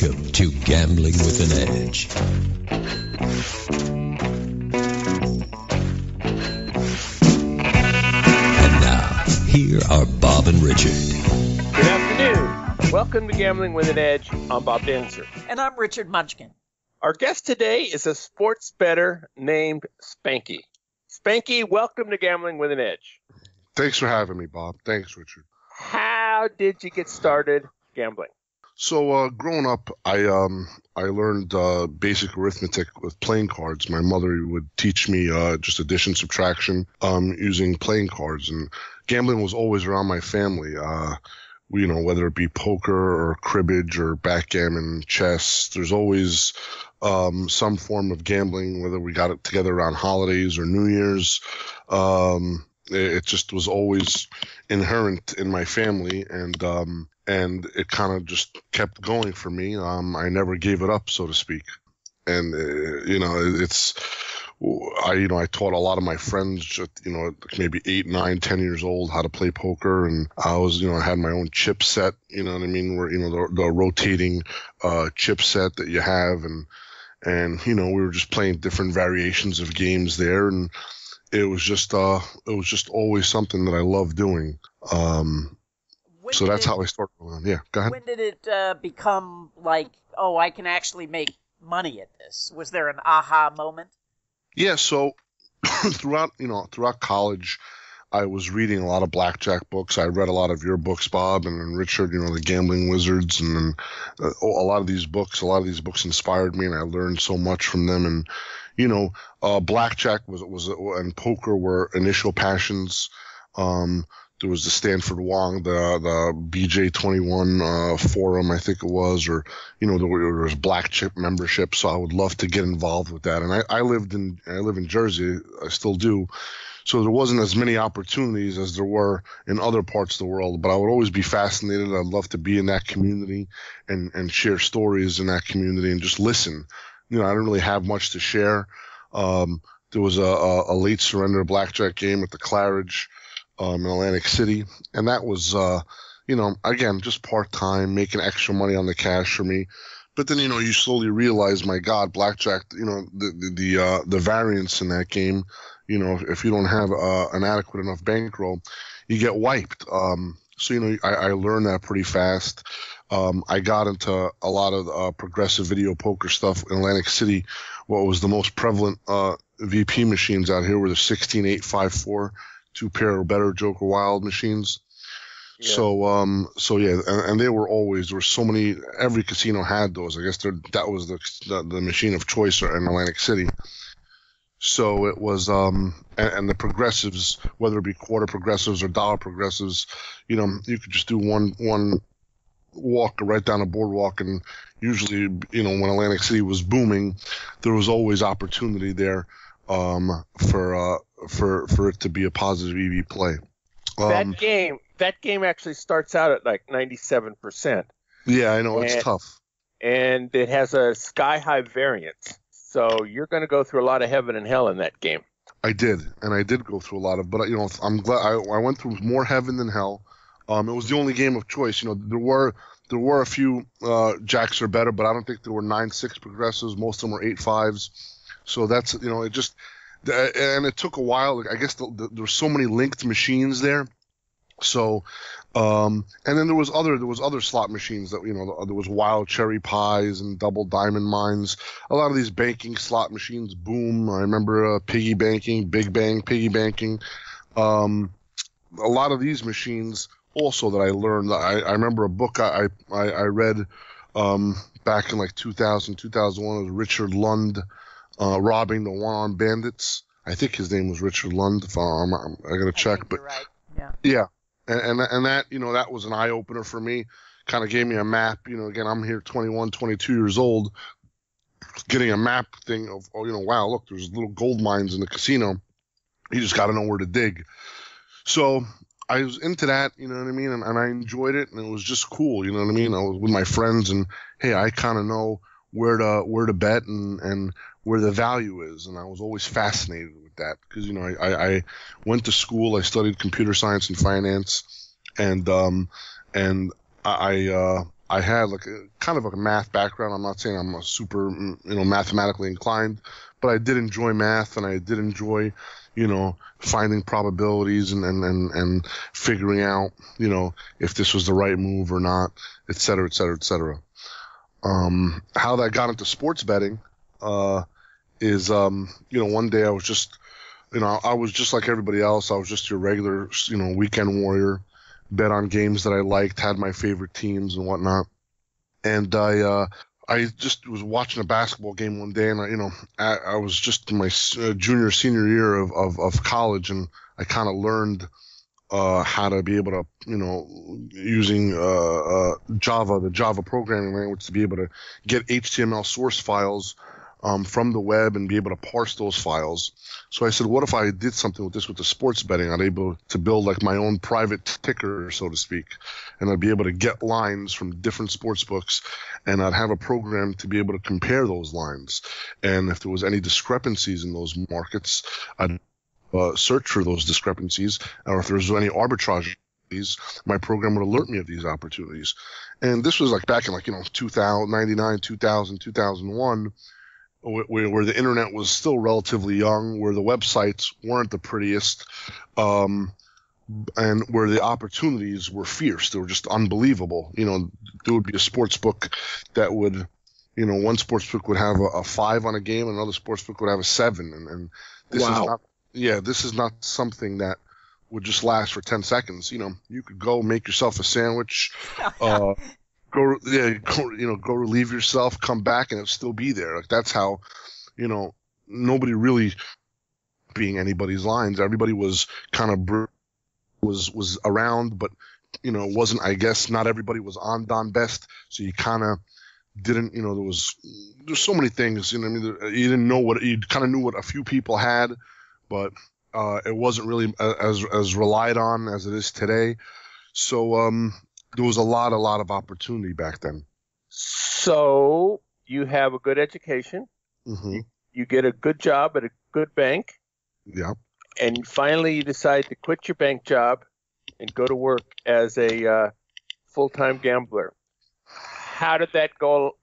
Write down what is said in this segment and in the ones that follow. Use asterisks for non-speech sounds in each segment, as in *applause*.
Welcome to Gambling with an Edge. And now, here are Bob and Richard. Good afternoon. Welcome to Gambling with an Edge. I'm Bob Dancer. And I'm Richard Munchkin. Our guest today is a sports bettor named Spanky. Spanky, welcome to Gambling with an Edge. Thanks for having me, Bob. Thanks, Richard. How did you get started gambling? So, uh, growing up, I um, I learned uh, basic arithmetic with playing cards. My mother would teach me uh, just addition, subtraction um, using playing cards, and gambling was always around my family. Uh, you know, whether it be poker or cribbage or backgammon, chess. There's always um, some form of gambling, whether we got it together around holidays or New Year's. Um, it, just was always inherent in my family, and um, and it kind of just kept going for me. Um, I never gave it up, so to speak. And uh, you know, it's I you know I taught a lot of my friends, you know, maybe eight, nine, ten years old, how to play poker, and I was you know I had my own chip set. You know what I mean? Where you know the, the rotating uh, chip set that you have, and and you know we were just playing different variations of games there, and it was just uh it was just always something that I loved doing. Um, so that's it, how I started. going. Yeah, go ahead. When did it uh, become like, oh, I can actually make money at this? Was there an aha moment? Yeah, so *clears throat* throughout you know throughout college, I was reading a lot of blackjack books. I read a lot of your books, Bob, and, Richard. You know, the Gambling Wizards, and, uh, a lot of these books. A lot of these books inspired me, and I learned so much from them. And you know, uh, blackjack was was and poker were initial passions. Um, there was the Stanford Wong, the the BJ twenty one uh, forum, I think it was, or you know, there, there was black chip membership. So I would love to get involved with that. And I, I lived in I live in Jersey, I still do. So there wasn't as many opportunities as there were in other parts of the world. But I would always be fascinated. I'd love to be in that community and and share stories in that community and just listen. You know, I didn't really have much to share. Um, there was a, a, a late surrender blackjack game at the Claridge um, in Atlantic City, and that was, uh, you know, again just part time, making extra money on the cash for me. But then you know you slowly realize, my God, blackjack, you know, the the the, uh, the variance in that game, you know, if you don't have uh, an adequate enough bankroll, you get wiped. Um, so you know, I, I learned that pretty fast. Um, I got into a lot of uh, progressive video poker stuff in Atlantic City. What was the most prevalent uh, VP machines out here were the 16854 two pair or better Joker Wild machines. Yeah. So um so yeah, and, and they were always there were so many. Every casino had those. I guess that was the, the the machine of choice in Atlantic City. So it was um and, and the progressives, whether it be quarter progressives or dollar progressives, you know, you could just do one one walk right down a boardwalk and usually you know when Atlantic City was booming, there was always opportunity there um for uh for for it to be a positive EV play. Um, that game, that game actually starts out at like 97%, yeah, I know it's tough. and it has a sky high variance. So you're going to go through a lot of heaven and hell in that game. I did, and I did go through a lot of, but you know, I'm glad I, I went through more heaven than hell. Um, it was the only game of choice. You know, there were there were a few uh, jacks are better, but I don't think there were nine six progressives. Most of them were eight fives. So that's you know, it just and it took a while. I guess the, the, there were so many linked machines there. So, um, and then there was other there was other slot machines that you know there was wild cherry pies and double diamond mines. A lot of these banking slot machines boom. I remember uh, piggy banking, big bang, piggy banking. Um, a lot of these machines also that I learned. I, I remember a book I I, I read um, back in like 2000 2001 was Richard Lund uh, robbing the one armed bandits. I think his name was Richard Lund. If I'm, I'm, I gotta check, but right. Yeah. yeah, and and, and that you know that was an eye opener for me. Kind of gave me a map. You know, again, I'm here 21, 22 years old, getting a map thing of oh, you know, wow, look, there's little gold mines in the casino. You just got to know where to dig. So I was into that, you know what I mean, and, and I enjoyed it, and it was just cool, you know what I mean. I was with my friends, and hey, I kind of know where to where to bet and and where the value is, and I was always fascinated that because you know I, I, went to school, I studied computer science and finance, and um and I uh, I had like a kind of a math background. I'm not saying I'm a super, mm, you know, mathematically inclined, but I did enjoy math and I did enjoy, you know, finding probabilities and, and, and, and figuring out, you know, if this was the right move or not, et cetera, et cetera, et cetera. Um, how that got into sports betting, uh, is, um, you know, one day I was just, you know, I was just like everybody else. I was just your regular, you know, weekend warrior, bet on games that I liked, had my favorite teams and whatnot. And I, uh, I just was watching a basketball game one day, and I, you know, I, I was just in my uh, junior senior year of, of, of college, and I kind of learned uh, how to be able to, you know, using uh, uh, Java, the Java programming language, to be able to get HTML source files um, from the web and be able to parse those files. So I said, what if I did something with this with the sports betting? I'd be able to build like my own private ticker, so to speak, and I'd be able to get lines from different sports books, and I'd have a program to be able to compare those lines. And if there was any discrepancies in those markets, I'd uh, search for those discrepancies, or if there was any arbitrage these, my program would alert me of these opportunities. And this was like back in like, you know, 2000, 99, 2000, 2001 where, where the internet was still relatively young, where the websites weren't the prettiest, um, and where the opportunities were fierce. They were just unbelievable. You know, there would be a sports book that would, you know, one sports book would have a, a five on a game, and another sports book would have a seven, and, and this wow. is not, yeah, this is not something that would just last for 10 seconds. You know, you could go make yourself a sandwich, *laughs* uh, go yeah go, you know go relieve yourself come back and it'll still be there. Like that's how you know nobody really being anybody's lines. Everybody was kind of was was around but you know wasn't i guess not everybody was on don best so you kind of didn't you know there was there's so many things you know i mean? You didn't know what you kind of knew what a few people had but uh, it wasn't really as as relied on as it is today. So um there was a lot, a lot of opportunity back then. So you have a good education. Mm-hmm. You get a good job at a good bank. Yeah. And finally, you decide to quit your bank job and go to work as a uh, full-time gambler. How did that go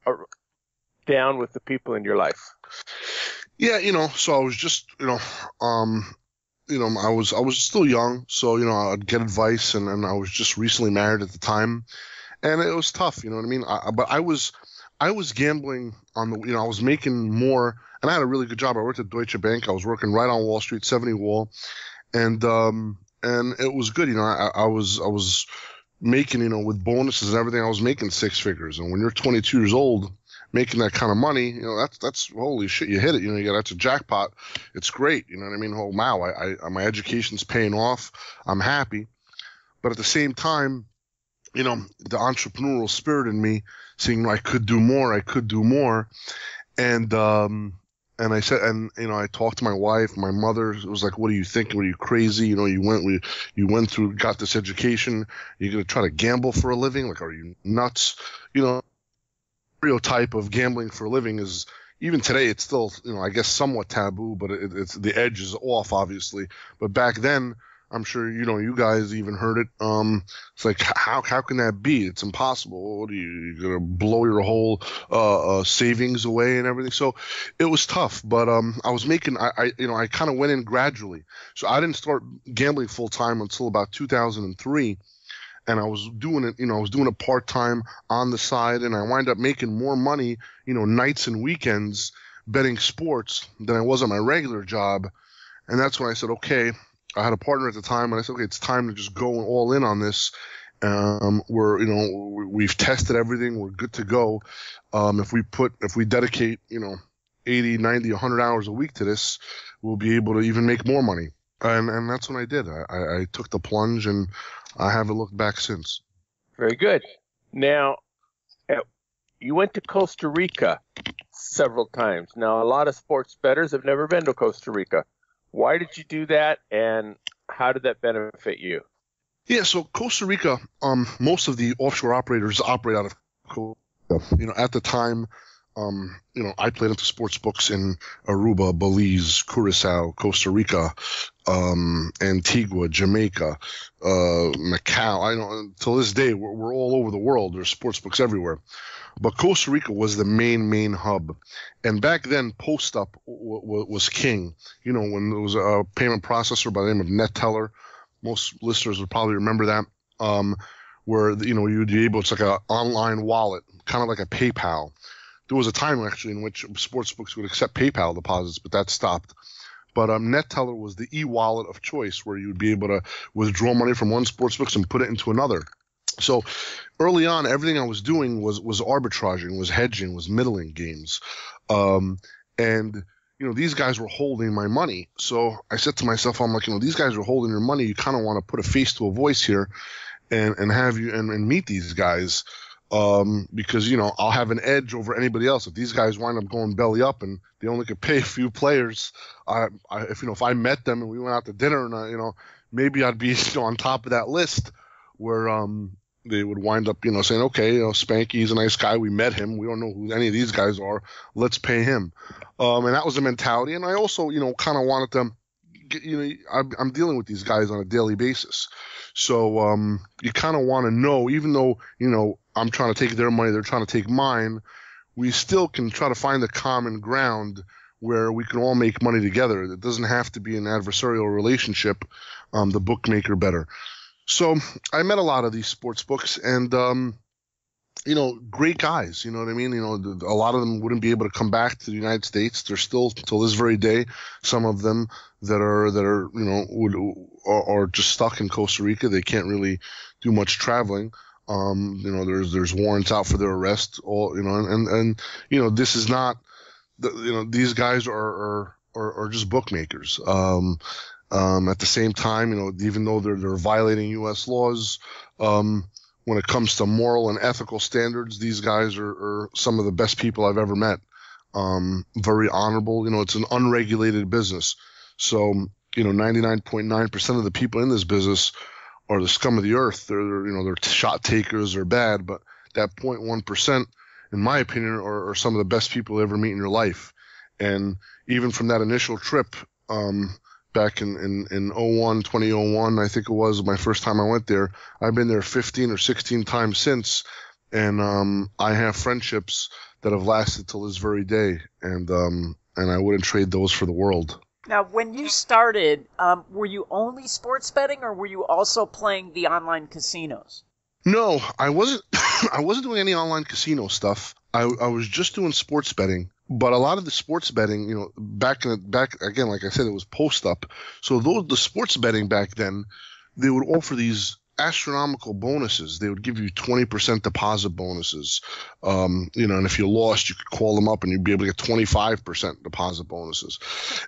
down with the people in your life? Yeah, you know, so I was just, you know, um, you know, I was I was still young, so you know, I'd get advice, and, and I was just recently married at the time, and it was tough. You know what I mean? I, but I was I was gambling on the, you know, I was making more, and I had a really good job. I worked at Deutsche Bank. I was working right on Wall Street, 70 Wall, and um and it was good. You know, I, I was I was making you know with bonuses and everything, I was making six figures. And when you're 22 years old, making that kind of money, you know, that's that's holy shit, you hit it. You know, you got that's a jackpot. It's great. You know what I mean? Oh wow, I, I my education's paying off. I'm happy, but at the same time, you know, the entrepreneurial spirit in me, seeing I could do more, I could do more, and um, and I said, and you know, I talked to my wife, my mother it was like, "What are you thinking? Are you crazy? You know, you went, we, you went through, got this education. You're gonna try to gamble for a living? Like, are you nuts? You know, stereotype of gambling for a living is even today it's still you know I guess somewhat taboo, but it, it's the edge is off obviously. But back then, I'm sure you know you guys even heard it. Um, it's like how how can that be? It's impossible. What are you you're gonna blow your whole uh, uh, savings away and everything? So it was tough, but um, I was making I, I you know I kind of went in gradually. So I didn't start gambling full time until about 2003 and I was doing it, you know, I was doing it part time on the side, and I wind up making more money, you know, nights and weekends betting sports than I was on my regular job. And that's when I said, okay, I had a partner at the time, and I said, okay, it's time to just go all in on this. Um, we're, you know, we've tested everything. We're good to go. Um, if we put, if we dedicate, you know, 80, 90, 100 hours a week to this, we'll be able to even make more money. And, and that's what I did. I, I took the plunge and I haven't looked back since. Very good. Now, uh, you went to Costa Rica several times. Now, a lot of sports bettors have never been to Costa Rica. Why did you do that, and how did that benefit you? Yeah, so Costa Rica, um, most of the offshore operators operate out of Costa. You know, at the time, um, you know, I played into sports books in Aruba, Belize, Curacao, Costa Rica, um, Antigua, Jamaica, uh, Macau. I know till this day we're, we're all over the world. There's sports books everywhere, but Costa Rica was the main main hub, and back then Post Up w- w- was king. You know, when there was a payment processor by the name of Neteller. Most listeners would probably remember that. Um, where you know you'd be able, it's like an online wallet, kind of like a PayPal there was a time actually in which sports books would accept PayPal deposits, but that stopped. But um, Neteller was the e-wallet of choice, where you would be able to withdraw money from one sports books and put it into another. So early on, everything I was doing was was arbitraging, was hedging, was middling games, um, and you know these guys were holding my money. So I said to myself, I'm like, you know, these guys are holding your money. You kind of want to put a face to a voice here, and and have you and, and meet these guys um, because you know I'll have an edge over anybody else. If these guys wind up going belly up and they only could *laughs* pay a few players. I, I if you know if I met them and we went out to dinner and I, you know maybe I'd be *laughs* you know, on top of that list where um they would wind up you know saying okay you know Spanky's a nice guy. We met him. We don't know who any of these guys are. Let's pay him. Um and that was the mentality. And I also you know kind of wanted them you know I'm, I'm dealing with these guys on a daily basis so um you kind of want to know even though you know I'm trying to take their money, they're trying to take mine, we still can try to find the common ground where we can all make money together. It doesn't have to be an adversarial relationship. Um, the bookmaker better. So I met a lot of these sports books, and um, you know, great guys. You know what I mean? You know, a lot of them wouldn't be able to come back to the United States. They're still till this very day. Some of them that are that are you know would are, are just stuck in Costa Rica. They can't really do much traveling. Um, you know, there's there's warrants out for their arrest. All you know, and and, and you know, this is not, the, you know, these guys are are are, are just bookmakers. Um, um, at the same time, you know, even though they're they're violating U.S. laws, um, when it comes to moral and ethical standards, these guys are, are some of the best people I've ever met. Um, very honorable. You know, it's an unregulated business, so you know, 99.9% of the people in this business are the scum of the earth. They're, you know they're shot takers or bad, but that 0.1 percent, in my opinion, are, are, some of the best people you ever meet in your life. And even from that initial trip, um, back in, in, in 01, 2001, I think it was my first time I went there. I've been there 15 or 16 times since. And, um, I have friendships that have lasted till this very day. And, um, and I wouldn't trade those for the world. Now, when you started, um, were you only sports betting, or were you also playing the online casinos? No, I wasn't. *coughs* I wasn't doing any online casino stuff. I, I was just doing sports betting. But a lot of the sports betting, you know, back in the, back again, like I said, it was post up. So those the sports betting back then, they would offer these astronomical bonuses. They would give you 20% deposit bonuses. Um, you know, and if you lost, you could call them up and you'd be able to get 25% deposit bonuses.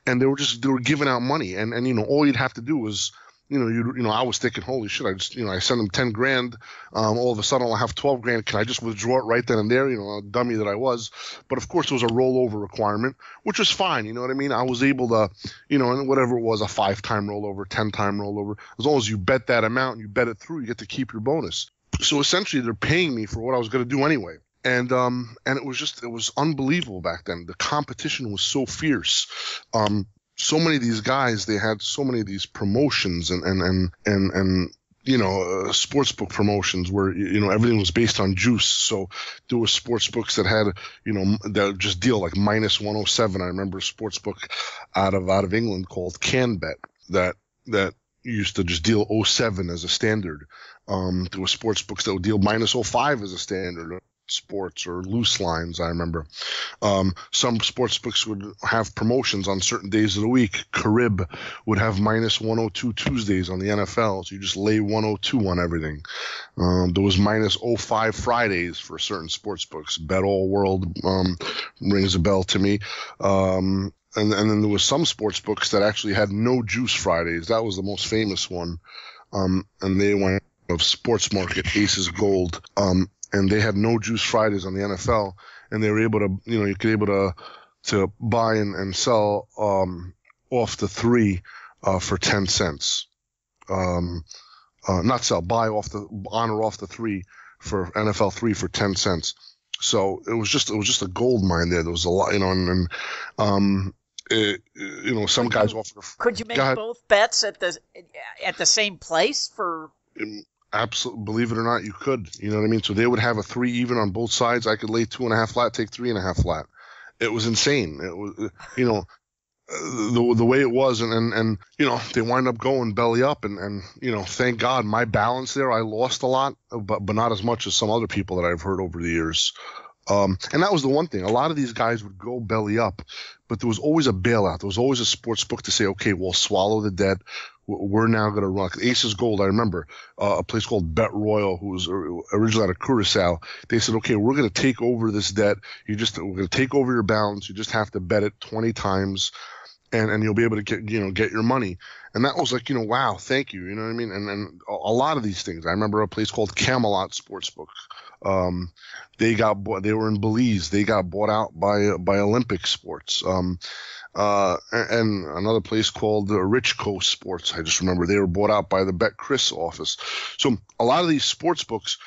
And they were just, they were giving out money. And, and, you know, all you'd have to do was, you know, you you know, I was thinking, holy shit, I just, you know, I send them ten grand. Um, all of a sudden, I'll have twelve grand. Can I just withdraw it right then and there? You know, dummy that I was. But of course, it was a rollover requirement, which was fine. You know what I mean? I was able to, you know, and whatever it was, a five time rollover, ten time rollover, as long as you bet that amount and you bet it through, you get to keep your bonus. So essentially, they're paying me for what I was going to do anyway and um and it was just it was unbelievable back then the competition was so fierce um so many of these guys, they had so many of these promotions and and and and, and you know, uh, sports book promotions where you know everything was based on juice. So there were sports books that had you know that just deal like minus 107. I remember a sports book out of out of England called CanBet that that used to just deal 07 as a standard. Um, there were sports books that would deal minus 05 as a standard sports or loose lines. I remember um, some sports books would have promotions on certain days of the week. Carib would have minus 102 Tuesdays on the NFL, so you just lay 102 on everything. Um, there was minus 05 Fridays for certain sports books. Bet All World um, rings a bell to me. Um, and, and then there was some sports books that actually had no juice Fridays. That was the most famous one. Um, and they went of sports market aces gold um, and they had no juice Fridays on the NFL, and they were able to, you know, you could able to to buy and, and sell um, off the three uh, for ten cents. Um, uh, not sell, buy off the on or off the three for NFL three for ten cents. so it was just it was just a gold mine there. There was a lot, you know, and, and um, it, you know, some Could guys you- offer. Could you make both bets at the at the same place for? Absolutely, believe it or not, you could. You know what I mean? So they would have a three even on both sides. I could lay two and a half flat, take three and a half flat. It was insane. It was, you know, uh, the the way it was, and and, and you know they wind up going belly up, and and you know, thank God my balance there. I lost a lot, but but not as much as some other people that I've heard over the years. Um, and that was the one thing. A lot of these guys would go belly up, but there was always a bailout. There was always a sports book to say, okay, we'll swallow the debt. We're now going to run. Aces Gold, I remember uh, a place called Bet Royal, who was originally out of Curacao. They said, okay, we're going to take over this debt. You just we're going to take over your balance. You just have to bet it 20 times, and and you'll be able to get you know get your money. And that was like you know wow, thank you. You know what I mean? And and a a lot of these things. I remember a place called Camelot Sportsbook. Um, they got bought, they were in Belize. They got bought out by by Olympic Sports. Um, uh, and another place called uh, Rich Coast Sports. I just remember they were bought out by the BetCRIS office. So a lot of these sports books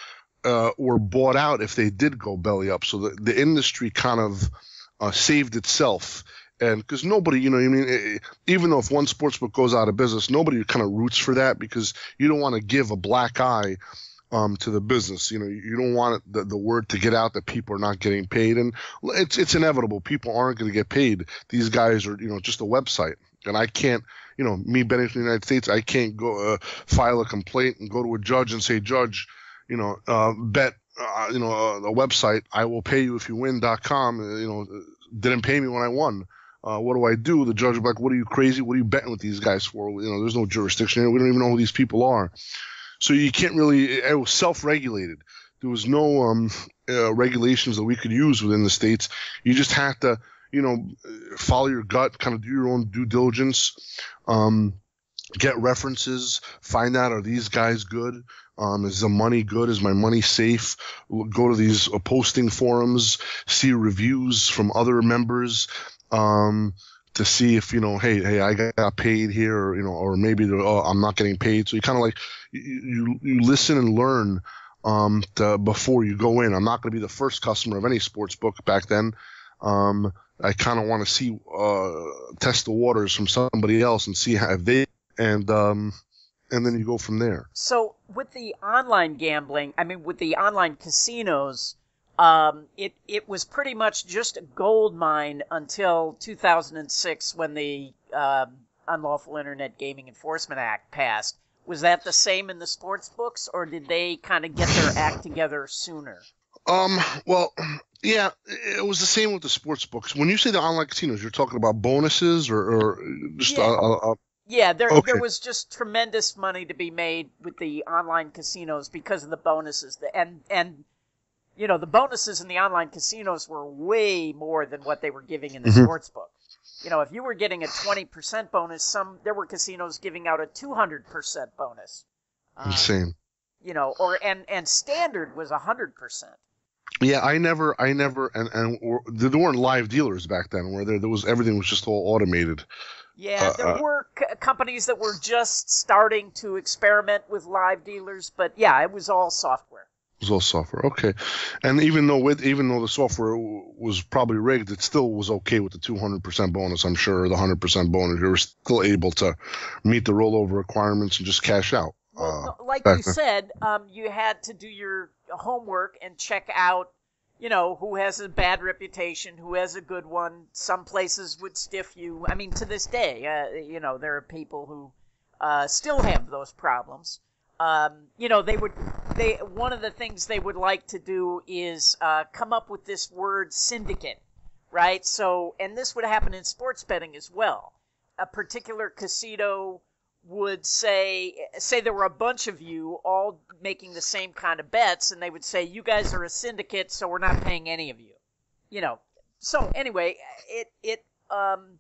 uh, were bought out if they did go belly up. So the, the industry kind of uh, saved itself. And because nobody, you know, I mean, even though if one sports book goes out of business, nobody kind of roots for that because you don't want to give a black eye um, to the business. You know, you don't want the, the word to get out that people are not getting paid, and it's it's inevitable. People aren't going to get paid. These guys are, you know, just a website, and I can't, you know, me betting for the United States, I can't go uh, file a complaint and go to a judge and say, Judge, you know, uh, bet. Uh, you know, uh, a website, I will pay you if you win.com, uh, you know, didn't pay me when I won. Uh, what do I do? The judge will be like, what are you crazy? What are you betting with these guys for? You know, there's no jurisdiction here. We don't even know who these people are. So you can't really. It was self-regulated. There was no um, uh, regulations that we could use within the states. You just had to, you know, follow your gut, kind of do your own due diligence, um, get references, find out are these guys good. Um, is the money good? Is my money safe? Go to these uh, posting forums, see reviews from other members, um, to see if you know, hey, hey, I got paid here, or you know, or maybe oh, I'm not getting paid. So you kind of like you, you listen and learn um, to, before you go in. I'm not going to be the first customer of any sports book back then. Um, I kind of want to see uh, test the waters from somebody else and see how they and um, and then you go from there. So with the online gambling, I mean with the online casinos, um, it it was pretty much just a gold mine until 2006 when the um, Unlawful Internet Gaming Enforcement Act passed. Was that the same in the sports books, or did they kind of get their act together sooner? Um, well, yeah, it was the same with the sports books. When you say the online casinos, you're talking about bonuses or, or just Yeah. a, a, a, Yeah, there Okay. there was just tremendous money to be made with the online casinos because of the bonuses. The- And and you know, the bonuses in the online casinos were way more than what they were giving in the Mhm. sports book. You know, if you were getting a 20% bonus, some there were casinos giving out a 200% bonus. Uh, insane. you know, or and and standard was 100%. Yeah, I never, I never, and and there weren't live dealers back then, where there there was everything was just all automated. Yeah, Uh, there uh, were c- companies that were just starting to experiment with live dealers, but yeah, it was all software. Was all software, okay. And even though with even though the software w- was probably rigged, it still was okay with the 200% bonus. I'm sure the 100% bonus, you were still able to meet the rollover requirements and just cash out. Well, Uh, like you said, um, you had to do your homework and check out, you know, who has a bad reputation, who has a good one. Some places would stiff you. I mean, to this day, uh, you know, there are people who uh, still have those problems. Um, you know, they would. They one of the things they would like to do is uh, come up with this word syndicate, right? So, and this would happen in sports betting as well. A particular casino would say say there were a bunch of you all making the same kind of bets and they would say you guys are a syndicate so we're not paying any of you you know so anyway it it um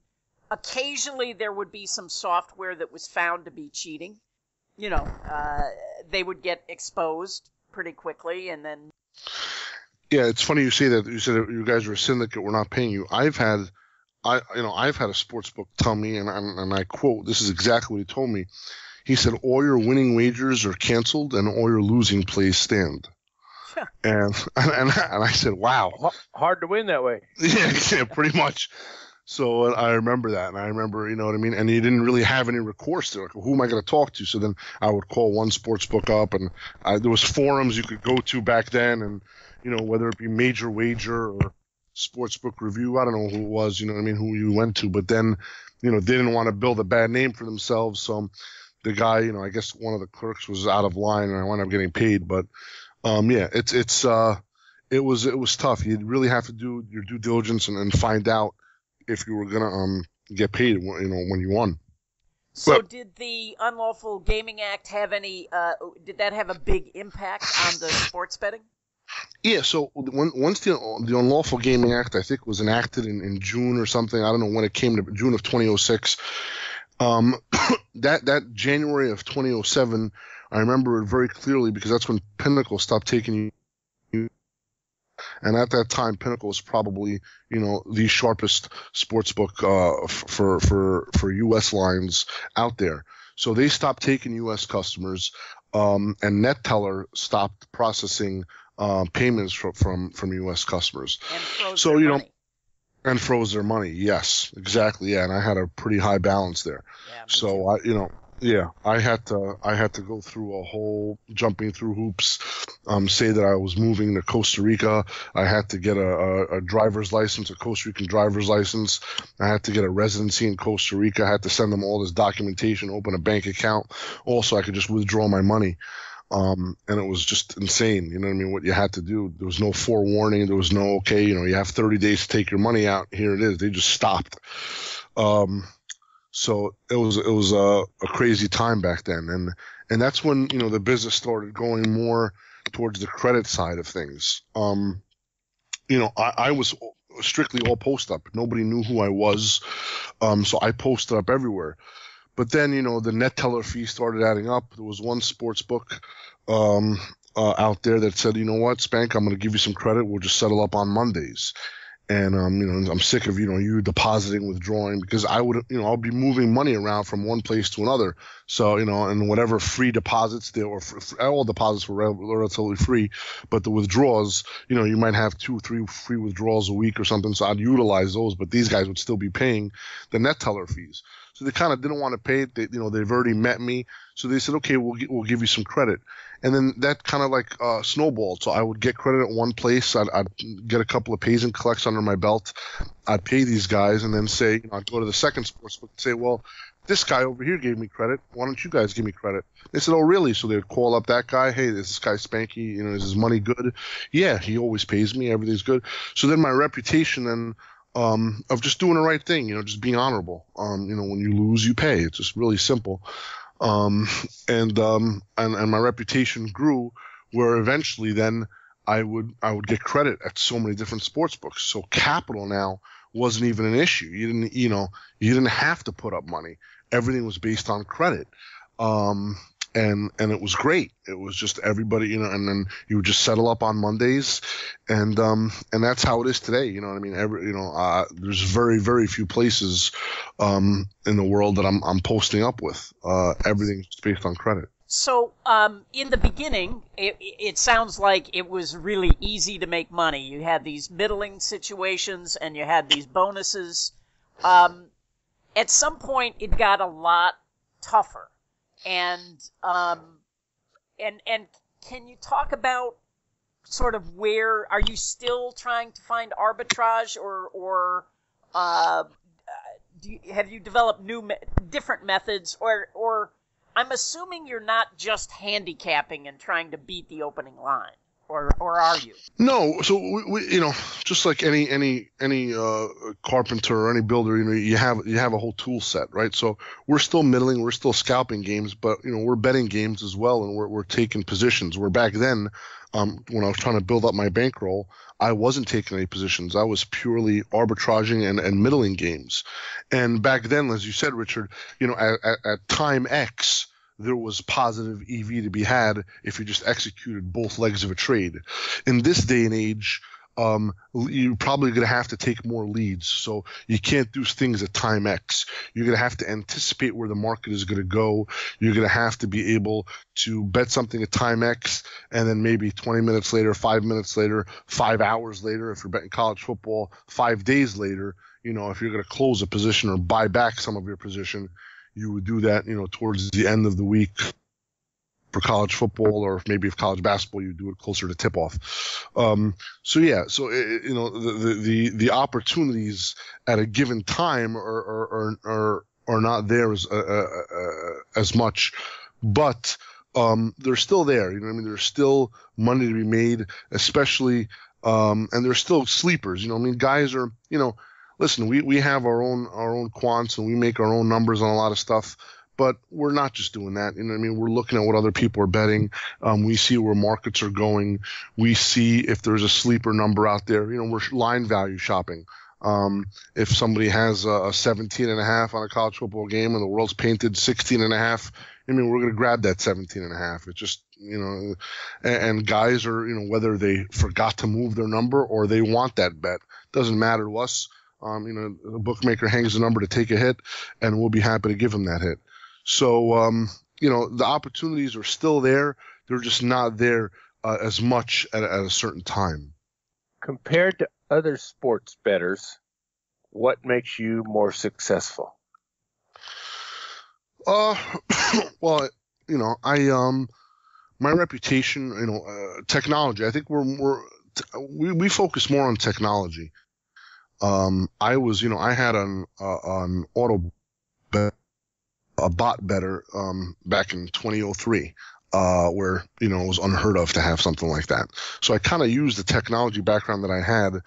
occasionally there would be some software that was found to be cheating you know uh, they would get exposed pretty quickly and then Yeah, it's funny you say that. You said that you guys are a syndicate. We're not paying you. I've had, I you know, I've had a sports book tell me, and and, and I quote, this is exactly what he told me. He said, "All your winning wagers are canceled, and all your losing plays stand." and, *laughs* and and I said, "Wow, hard to win that way." yeah, *laughs* yeah, pretty much. So I remember that, and I remember, you know what I mean. And he didn't really have any recourse to. Like, who am I going to talk to? So then I would call one sports book up, and I, there was forums you could go to back then, and you know whether it be Major Wager or Sportsbook Review. I don't know who it was, you know what I mean, who you went to. But then, you know, they didn't want to build a bad name for themselves, so the guy, you know, I guess one of the clerks was out of line, and I wound up getting paid. But um, yeah, it's it's uh, it was it was tough. You really have to do your due diligence and, and find out if you were gonna um get paid, you know, when you won. So, but, did the Unlawful Gaming Act have any? Uh, did that have a big impact on the sports betting? Yeah. So when, once the the Unlawful Gaming Act, I think, was enacted in, in June or something. I don't know when it came to June of 2006. Um, *coughs* that that January of 2007, I remember it very clearly because that's when Pinnacle stopped taking you and at that time, Pinnacle was probably, you know, the sharpest sports book uh, for for for U.S. lines out there. So they stopped taking U.S. customers, um, and Neteller stopped processing uh, payments from, from from U.S. customers. so you know. And froze their money. Yes, exactly. Yeah, and I had a pretty high balance there. Yeah, so. I, you know, yeah, I had to I had to go through a whole jumping through hoops. Um, say that I was moving to Costa Rica. I had to get a, a, a, driver's license, a Costa Rican driver's license. I had to get a residency in Costa Rica. I had to send them all this documentation, open a bank account, also I could just withdraw my money. Um, and it was just insane. You know what I mean? What you had to do. There was no forewarning. There was no okay. You know, you have 30 days to take your money out. Here it is. They just stopped. Um, so it was it was a, a crazy time back then, and and that's when you know the business started going more towards the credit side of things. Um, you know, I, I was strictly all post up. Nobody knew who I was, um, so I posted up everywhere. But then you know the Neteller fee started adding up. There was one sports book um, uh, out there that said, you know what, Spank, I'm going to give you some credit. We'll just settle up on Mondays and um, you know, I'm sick of you know you depositing, withdrawing because I would you know I'll be moving money around from one place to another. So you know, and whatever free deposits there or all deposits were relatively free, but the withdrawals, you know, you might have two, three free withdrawals a week or something. So I'd utilize those, but these guys would still be paying the Neteller fees. So they kind of didn't want to pay it. They, you know, they've already met me, so they said, okay, we'll we'll give you some credit and then that kind of like uh, snowballed. So I would get credit at one place, I'd, I'd, get a couple of pays and collects under my belt, I'd pay these guys, and then say, you know, I'd go to the second sports book and say, well, this guy over here gave me credit. Why don't you guys give me credit? They said, oh, really? So they'd call up that guy. Hey, is this guy Spanky. You know, is his money good? Yeah, he always pays me. Everything's good. So then my reputation then um, of just doing the right thing, you know, just being honorable. Um, you know, when you lose, you pay. It's just really simple um, and um, and and my reputation grew. Where eventually, then I would I would get credit at so many different sports books. So capital now wasn't even an issue. You didn't you know you didn't have to put up money. Everything was based on credit. Um, and and it was great. It was just everybody, you know, and then you would just settle up on Mondays, and um and that's how it is today. You know what I mean? Every you know, uh, there's very very few places um in the world that I'm I'm posting up with. Uh, everything's based on credit. So, um, in the beginning, it, it sounds like it was really easy to make money. You had these middling situations, and you had these bonuses. Um, at some point, it got a lot tougher and um, and and can you talk about sort of where are you still trying to find arbitrage or or uh, you, have you developed new me- different methods? Or or I'm assuming you're not just handicapping and trying to beat the opening line or or are you? No, so we, we, you know, just like any any any uh, carpenter or any builder, you know, you have you have a whole tool set, right? So we're still middling, we're still scalping games, but you know, we're betting games as well, and we're we're taking positions. Where back then, um, when I was trying to build up my bankroll, I wasn't taking any positions. I was purely arbitraging and, and middling games. And back then, as you said, Richard, you know, at, at, at time X, there was positive EV to be had if you just executed both legs of a trade. In this day and age, um, you're probably going to have to take more leads. So you can't do things at time X. You're going to have to anticipate where the market is going to go. You're going to have to be able to bet something at time X and then maybe 20 minutes later, five minutes later, five hours later, if you're betting college football, five days later, you know, if you're going to close a position or buy back some of your position, you would do that, you know, towards the end of the week for college football, or maybe if college basketball, you do it closer to tip off. Um, so yeah, so it, you know the, the the opportunities at a given time are are are, are not there as uh, uh, uh, as much, but um, they're still there. You know, I mean, there's still money to be made, especially, um, and there's still sleepers. You know, I mean, guys are, you know, listen, we we have our own our own quants and we make our own numbers on a lot of stuff but we're not just doing that. You know, I mean, we're looking at what other people are betting. Um, we see where markets are going. We see if there's a sleeper number out there. You know, we're line value shopping. Um, if somebody has a, a 17 and a half on a college football game and the world's painted 16 and a half, I mean, we're going to grab that 17 and a half. It's just, you know, and, and guys are, you know, whether they forgot to move their number or they want that bet, doesn't matter to us. Um, you know, the bookmaker hangs the number to take a hit, and we'll be happy to give him that hit. So, um, you know, the opportunities are still there. They're just not there uh, as much at, at a certain time. Compared to other sports bettors, what makes you more successful? Uh, *coughs* well, you know, I um, my reputation, you know, uh, technology. I think we're more we we focus more on technology. Um, I was, you know, I had an uh, an auto bet a bot better um, back in 2003. Uh, where you know it was unheard of to have something like that. So I kind of used the technology background that I had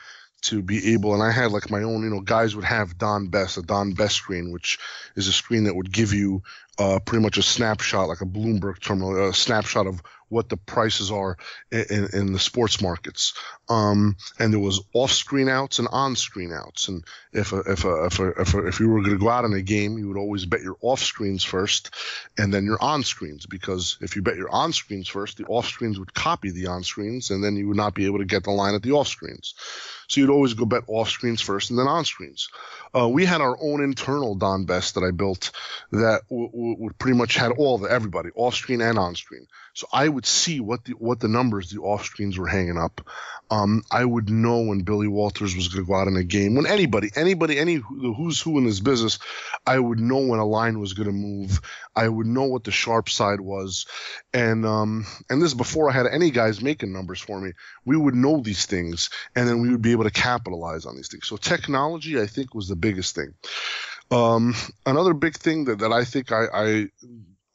to be able, and I had like my own, you know, guys would have Don Best, a Don Best screen, which is a screen that would give you uh, pretty much a snapshot, like a Bloomberg terminal, a snapshot of what the prices are in, in the sports markets. Um, and there was off-screen outs and on-screen outs. And if a, if a, if a, if, a, if you were going to go out in a game, you would always bet your off screens first, and then your on screens. Because if you bet your on screens first, the off screens would copy the on screens, and then you would not be able to get the line at the off screens. So you'd always go bet off screens first and then on screens. Uh, we had our own internal Don Best that I built that w- w- pretty much had all the everybody off screen and on screen. So I would see what the what the numbers the off screens were hanging up. Um, I would know when Billy Walters was going to go out in a game. When anybody, anybody, any the who's who in this business, I would know when a line was going to move. I would know what the sharp side was, and um, and this is before I had any guys making numbers for me. We would know these things, and then we would be able to capitalize on these things. So technology, I think, was the biggest thing. Um, another big thing that, that I think I, I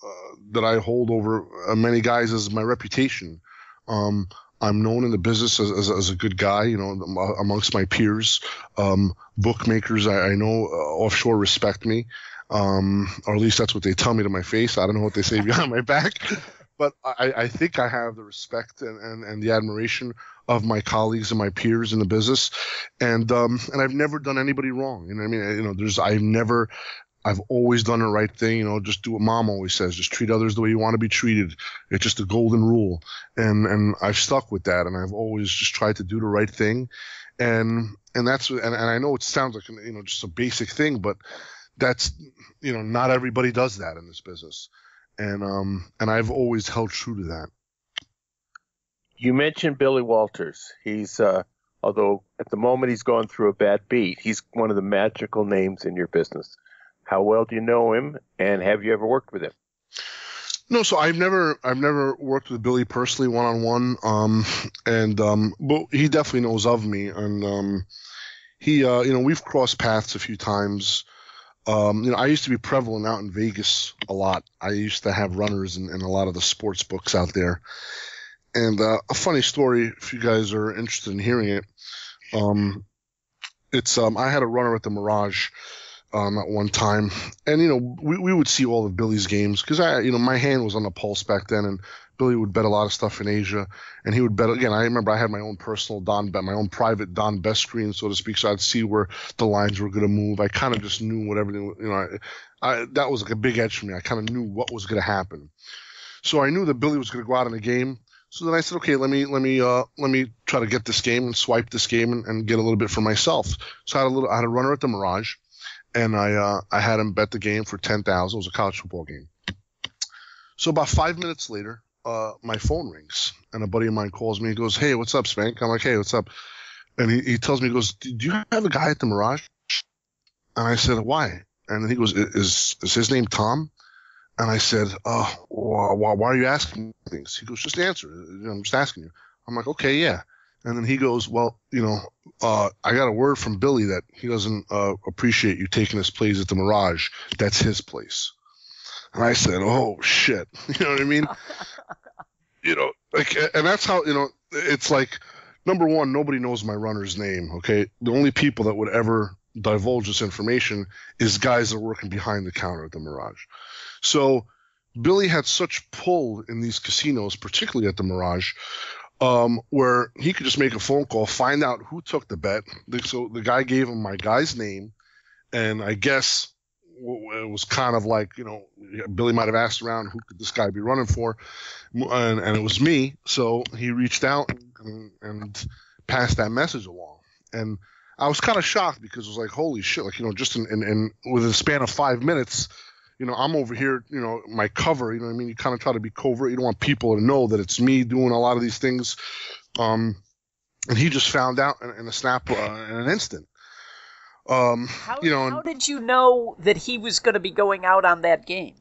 uh, that I hold over uh, many guys is my reputation. Um, I'm known in the business as, as, as, a good guy, you know, amongst my peers. Um, bookmakers, I, I know uh, offshore respect me, um, or at least that's what they tell me to my face. I don't know what they say *laughs* behind my back, but I, I think I have the respect and, and, and the admiration of my colleagues and my peers in the business, and um, and I've never done anybody wrong. You know, I mean, you know, there's I've never I've always done the right thing. You know, just do what mom always says. Just treat others the way you want to be treated. It's just a golden rule. And, and I've stuck with that. And I've always just tried to do the right thing. And, and that's, and, and I know it sounds like, you know, just a basic thing, but that's, you know, not everybody does that in this business. And, um, and I've always held true to that. You mentioned Billy Walters. He's, uh, although at the moment he's going through a bad beat, he's one of the magical names in your business. How well do you know him, and have you ever worked with him? No, so I've never I've never worked with Billy personally one on one. Um, and um, but he definitely knows of me, and um, he uh, you know we've crossed paths a few times. Um, you know, I used to be prevalent out in Vegas a lot. I used to have runners in, in a lot of the sports books out there. And uh, a funny story, if you guys are interested in hearing it, um, it's um, I had a runner at the Mirage um, at one time, and you know we, we would see all of Billy's games because I you know my hand was on the pulse back then, and Billy would bet a lot of stuff in Asia, and he would bet again. I remember I had my own personal Don bet, my own private Don Best screen, so to speak, so I'd see where the lines were going to move. I kind of just knew what everything you know. I, I, that was like a big edge for me. I kind of knew what was going to happen, so I knew that Billy was going to go out in the game. So then I said, okay, let me let me uh, let me try to get this game and swipe this game and, and get a little bit for myself. So I had a little I had a runner at the Mirage, and I uh, I had him bet the game for ten thousand. It was a college football game. So about five minutes later, uh, my phone rings and a buddy of mine calls me. He goes, "Hey, what's up, Spank?" I'm like, "Hey, what's up?" And he, he tells me, he goes, "Do you have a guy at the Mirage?" And I said, "Why?" And then he goes, "Is is his name Tom?" And I said, "Oh, why, why are you asking things?" He goes, "Just answer. I'm just asking you." I'm like, "Okay, yeah." And then he goes, "Well, you know, uh, I got a word from Billy that he doesn't uh, appreciate you taking his plays at the Mirage. That's his place." And I said, "Oh shit," *laughs* you know what I mean? *laughs* you know, like, and that's how you know it's like. Number one, nobody knows my runner's name. Okay, the only people that would ever divulge this information is guys that are working behind the counter at the Mirage. So Billy had such pull in these casinos, particularly at the Mirage, um, where he could just make a phone call, find out who took the bet. So the guy gave him my guy's name, and I guess it was kind of like you know Billy might have asked around who could this guy be running for, and, and it was me. So he reached out and, and passed that message along, and I was kind of shocked because it was like holy shit, like you know just in, in, in within span of five minutes. You know, I'm over here, you know, my cover, you know I mean? You kind of try to be covert. You don't want people to know that it's me doing a lot of these things. Um, and he just found out in, in a snap, uh, in an instant. Um, How, you know, how did you know that he was going to be going out on that game?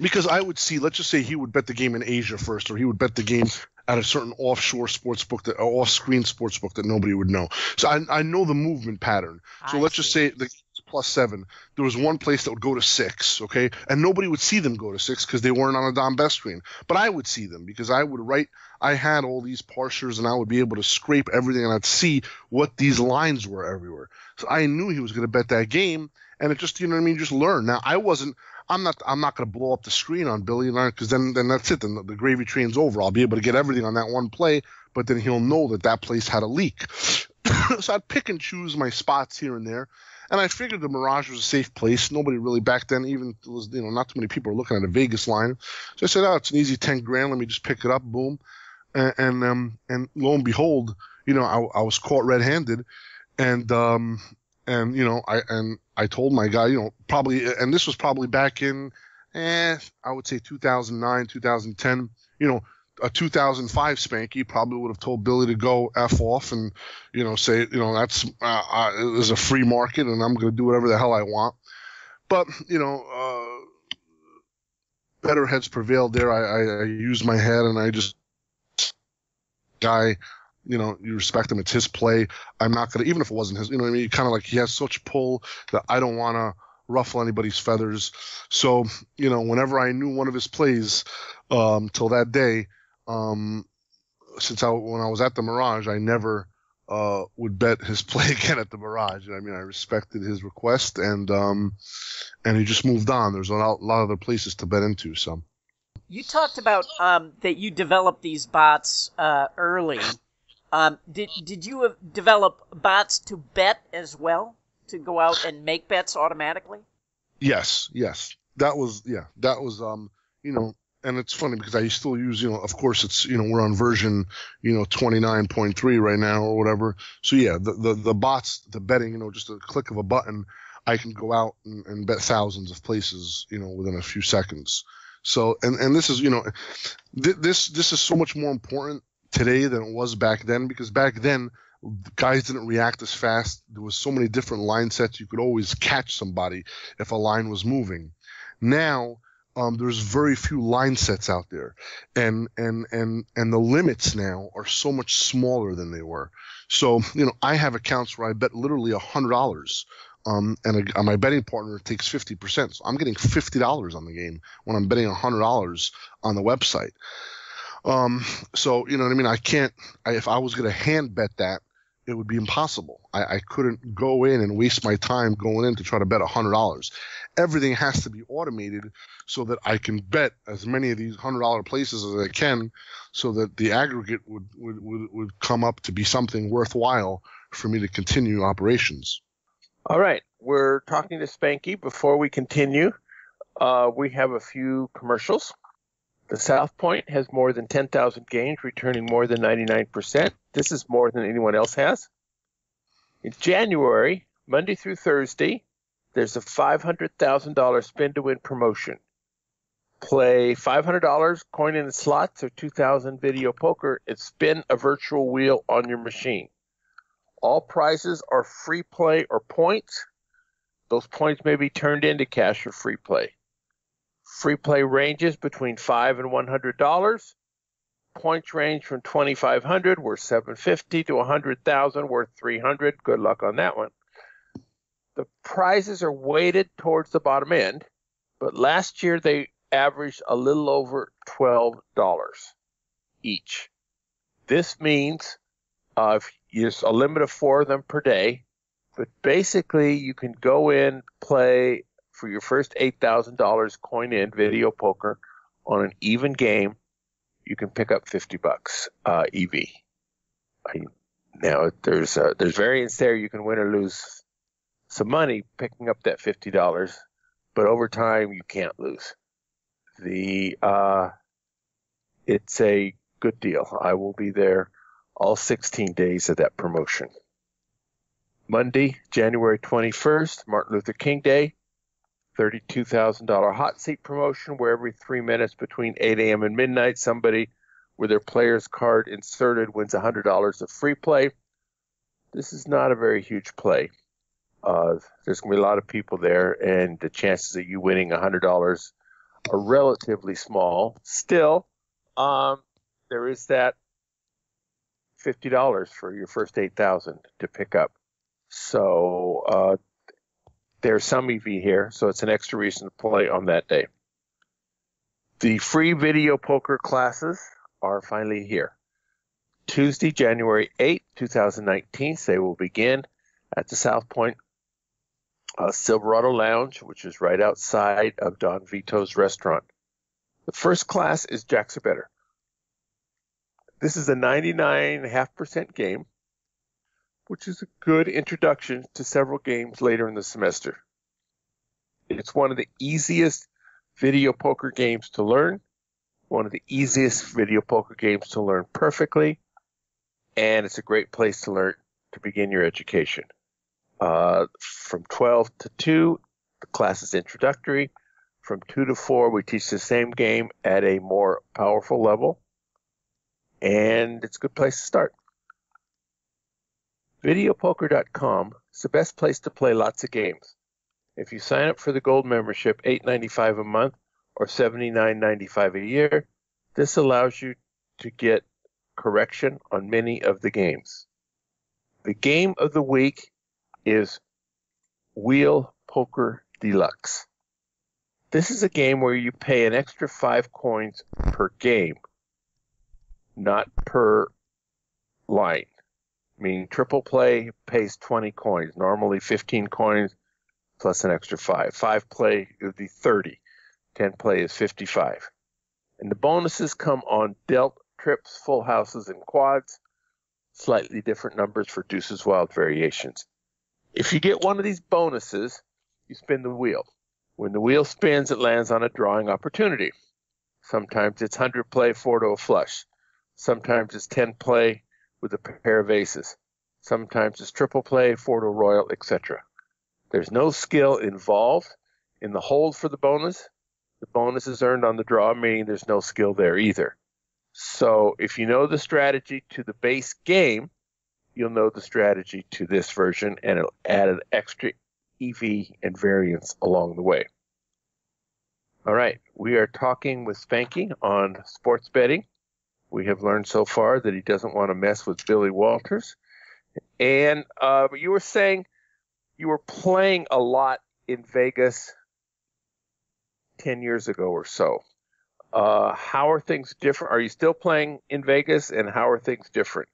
because I would see, let's just say he would bet the game in Asia first, or he would bet the game at a certain offshore sports book that, or off-screen sports book that nobody would know. So I, I know the movement pattern. So I let's just say the plus seven. There was one place that would go to six, okay, and nobody would see them go to six because they weren't on a Don Best screen. But I would see them because I would write. I had all these parsers, and I would be able to scrape everything, and I'd see what these lines were everywhere. So I knew he was going to bet that game, and it just, you know what I mean, just learn. Now I wasn't. I'm not. I'm not going to blow up the screen on Billy and because then, then that's it. Then the, the gravy train's over. I'll be able to get everything on that one play, but then he'll know that that place had a leak. *coughs* so I'd pick and choose my spots here and there, and I figured the Mirage was a safe place. Nobody really back then even was you know not too many people were looking at a Vegas line. So I said, oh, it's an easy ten grand. Let me just pick it up. Boom, and and, um, and lo and behold, you know I, I was caught red-handed, and um, and you know I and I told my guy, you know, probably, and this was probably back in, eh, I would say 2009, 2010, you know, a 2005 Spanky probably would have told Billy to go f off and, you know, say, you know, that's uh, uh, it was a free market and I'm going to do whatever the hell I want. But you know, uh, better heads prevailed there. I, I, I used my head and I just guy you know, you respect him. It's his play. I'm not gonna, even if it wasn't his, you know what I mean? Kind of like he has such pull that I don't want to ruffle anybody's feathers. So, you know, whenever I knew one of his plays, um, till that day, um, since I when I was at the Mirage, I never uh, would bet his *laughs* play again at the Mirage. I mean, I respected his request, and um, and he just moved on. There's a lot, lot of other places to bet into. So You talked about um, that you developed these bots uh, early. Um, did did you develop bots to bet as well? To go out and make bets automatically? Yes, yes. That was yeah, that was um, you know, and it's funny because I still use, you know, of course it's, you know, we're on version, you know, 29.3 right now or whatever. So yeah, the the, the bots, the betting, you know, just a click of a button, I can go out and, and bet thousands of places, you know, within a few seconds. So and and this is, you know, th- this this is so much more important today than it was back then because back then guys didn't react as fast. There was so many different line sets. You could always catch somebody if a line was moving. Now, um, there's very few line sets out there, and and and and the limits now are so much smaller than they were. So you know, I have accounts where I bet literally a hundred dollars. Um, and a, my betting partner takes 50%. So I'm getting $50 on the game when I'm betting $100 on the website. Um, so you know what I mean. I can't. I, if I was going to hand bet that, it would be impossible. I, I couldn't go in and waste my time going in to try to bet hundred dollars. Everything has to be automated so that I can bet as many of these hundred dollar places as I can, so that the aggregate would, would would would come up to be something worthwhile for me to continue operations. All right, we're talking to Spanky. Before we continue, uh, we have a few commercials. The South Point has more than 10,000 games, returning more than 99%. This is more than anyone else has. In January, Monday through Thursday, there's a $500,000 spin to win promotion. Play $500 coin in slots or 2000 video poker and spin a virtual wheel on your machine. All prizes are free play or points. Those points may be turned into cash or free play. Free play ranges between five and one hundred dollars. Points range from twenty five hundred, worth seven fifty, to a hundred thousand, worth three hundred. Good luck on that one. The prizes are weighted towards the bottom end, but last year they averaged a little over twelve dollars each. This means uh, there's a limit of four of them per day, but basically you can go in, play for your first $8,000 coin in video poker on an even game. You can pick up 50 bucks uh, EV. I, now there's uh, there's variance there. You can win or lose some money picking up that fifty dollars, but over time you can't lose. The uh, it's a good deal. I will be there all 16 days of that promotion. Monday, January 21st, Martin Luther King Day, $32,000 hot seat promotion where every three minutes between 8 a.m. and midnight, somebody with their player's card inserted wins $100 of free play. This is not a very huge play. Uh, there's going to be a lot of people there, and the chances of you winning $100 are relatively small. Still, um, there is that $50 for your first 8000 to pick up. So uh, there's some EV here, so it's an extra reason to play on that day. The free video poker classes are finally here. Tuesday, January 8, 2019, they will begin at the South Point uh, Silverado Lounge, which is right outside of Don Vito's restaurant. The first class is Jacks or Better. This is a 99.5% game, which is a good introduction to several games later in the semester. It's one of the easiest video poker games to learn, one of the easiest video poker games to learn perfectly, and it's a great place to learn to begin your education. Uh, from 12 to 2, the class is introductory. From 2 to 4, we teach the same game at a more powerful level and it's a good place to start. Videopoker.com is the best place to play lots of games. If you sign up for the gold membership, $8.95 a month or $79.95 a year, this allows you to get correction on many of the games. The game of the week is Wheel Poker Deluxe. This is a game where you pay an extra five coins per game not per line. Meaning triple play pays 20 coins, normally 15 coins plus an extra five. Five play would be 30. 10 play is 55. And the bonuses come on dealt trips, full houses, and quads. Slightly different numbers for deuces wild variations. If you get one of these bonuses, you spin the wheel. When the wheel spins, it lands on a drawing opportunity. Sometimes it's 100 play, four to a flush. Sometimes it's 10 play with a pair of aces. Sometimes it's triple play, four to royal, etc. There's no skill involved in the hold for the bonus. The bonus is earned on the draw, meaning there's no skill there either. So if you know the strategy to the base game, you'll know the strategy to this version and it'll add an extra EV and variance along the way. All right, we are talking with Spanky on sports betting. We have learned so far that he doesn't want to mess with Billy Walters. And uh, you were saying you were playing a lot in Vegas 10 years ago or so. Uh, how are things different? Are you still playing in Vegas, and how are things different?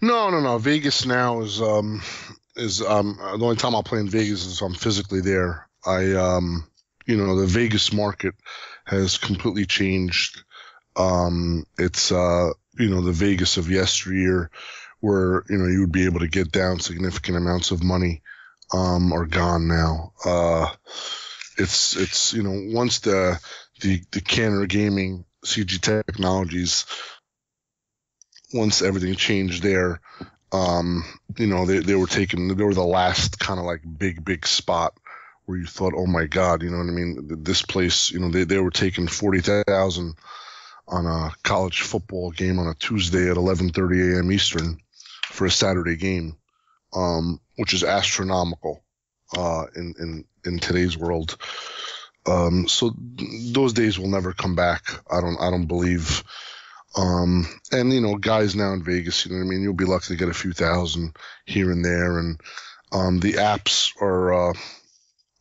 No, no, no. Vegas now is um is um the only time I'll play in Vegas is I'm physically there. I um you know the Vegas market has completely changed um, it's uh, you know the Vegas of yesteryear, where you know you would be able to get down significant amounts of money, um, are gone now. Uh, it's it's you know once the the the Cantor Gaming CG Technologies. Once everything changed there, um, you know, they, they were taking, they were the last kind of like big, big spot where you thought, oh my God, you know what I mean? This place, you know, they, they were taking 40,000 on a college football game on a Tuesday at 11:30 a.m. Eastern for a Saturday game, um, which is astronomical uh, in in in today's world. Um, so those days will never come back. I don't I don't believe. Um, and you know, guys now in Vegas, you know what I mean. You'll be lucky to get a few thousand here and there, and um, the apps are uh,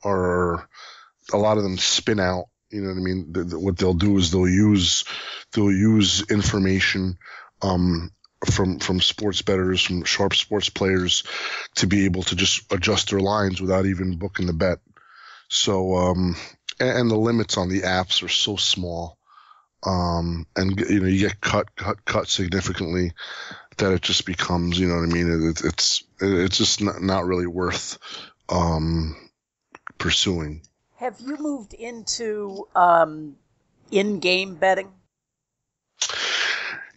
are a lot of them spin out. You know what I mean. The, the, what they'll do is they'll use they'll use information um, from from sports bettors, from sharp sports players, to be able to just adjust their lines without even booking the bet. So um, and, and the limits on the apps are so small, um, and you know you get cut cut cut significantly that it just becomes you know what I mean. It, it's it's just not, not really worth um, pursuing. Have you moved into um, in-game betting?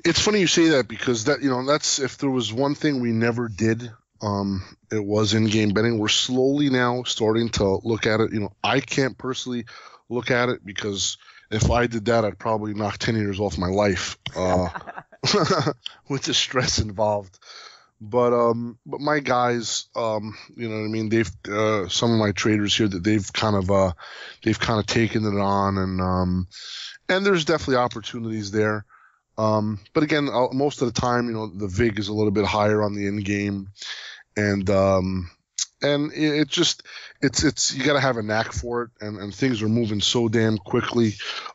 It's funny you say that because that you know that's if there was one thing we never did, um, it was in-game betting. We're slowly now starting to look at it. You know, I can't personally look at it because if I did that, I'd probably knock ten years off my life uh, *laughs* *laughs* with the stress involved. But um, but my guys, um, you know what I mean. They've uh, some of my traders here that they've kind of uh, they've kind of taken it on, and um, and there's definitely opportunities there. Um, but again, uh, most of the time, you know, the vig is a little bit higher on the in game, and um, and it, just it's it's you got to have a knack for it, and, and things are moving so damn quickly.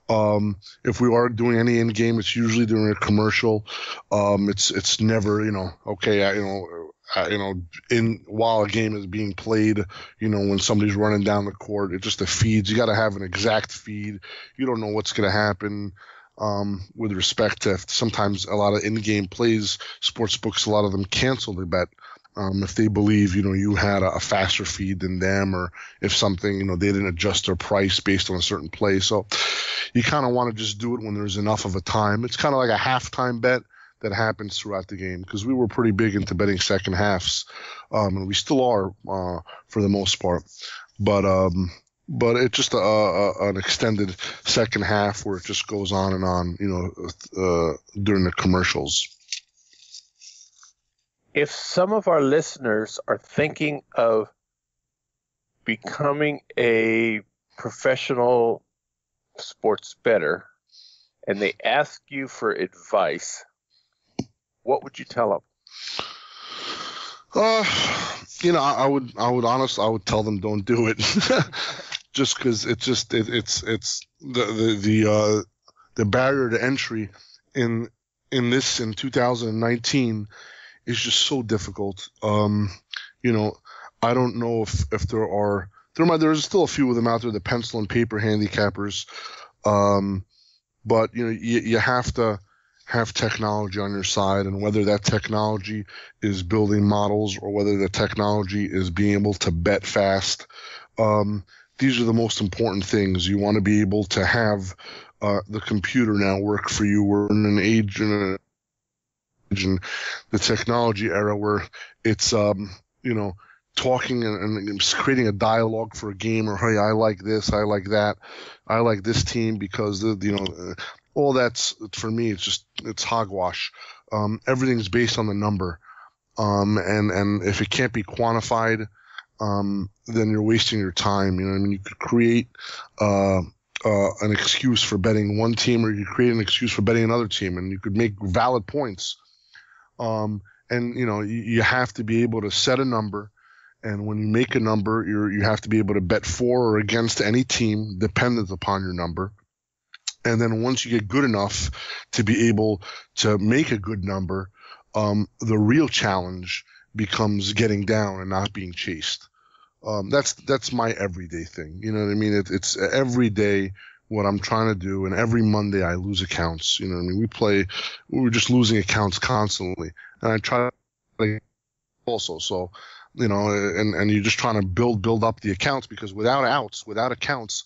Um, if we are doing any in game, it's usually during a commercial. Um, it's it's never you know okay I, you know uh, you know, in while a game is being played, you know, when somebody's running down the court, it just the feeds. You got to have an exact feed. You don't know what's going to happen. Um, with respect to sometimes a lot of in-game plays, sports books, a lot of them cancel the bet um, if they believe you know you had a, a, faster feed than them, or if something you know they didn't adjust their price based on a certain play. So you kind of want to just do it when there's enough of a time. It's kind of like a halftime bet that happens throughout the game because we were pretty big into betting second halves, um, and we still are uh, for the most part. But um, but it's just a, a, an extended second half where it just goes on and on, you know, uh, during the commercials. If some of our listeners are thinking of becoming a professional sports better and they ask you for advice, what would you tell them? Uh, you know, I, I would, I would honestly, I would tell them don't do it, *laughs* just because it's just it, it's it's the the the uh, the barrier to entry in in this in 2019 is just so difficult. Um, you know, I don't know if if there are there might there's still a few of them out there, the pencil and paper handicappers, um, but you know you, you have to have technology on your side and whether that technology is building models or whether the technology is being able to bet fast. Um, these are the most important things. You want to be able to have uh, the computer now work for you. We're in an age in and the technology era where it's um, you know talking and, and, creating a dialogue for a game or hey I like this I like that I like this team because the, you know all that's for me. It's just it's hogwash. Um, everything's based on the number, um, and and if it can't be quantified, um, then you're wasting your time. You know, I mean, you could create uh, uh, an excuse for betting one team, or you could create an excuse for betting another team, and you could make valid points. Um, and you know, you, you have to be able to set a number and when you make a number, you you have to be able to bet for or against any team dependent upon your number. And then once you get good enough to be able to make a good number, um, the real challenge becomes getting down and not being chased. Um, that's that's my everyday thing. You know what I mean? It, it's every day what I'm trying to do, and every Monday I lose accounts. You know I mean? We play, we're just losing accounts constantly, and I try to also. So, you know, and and you're just trying to build build up the accounts because without outs, without accounts,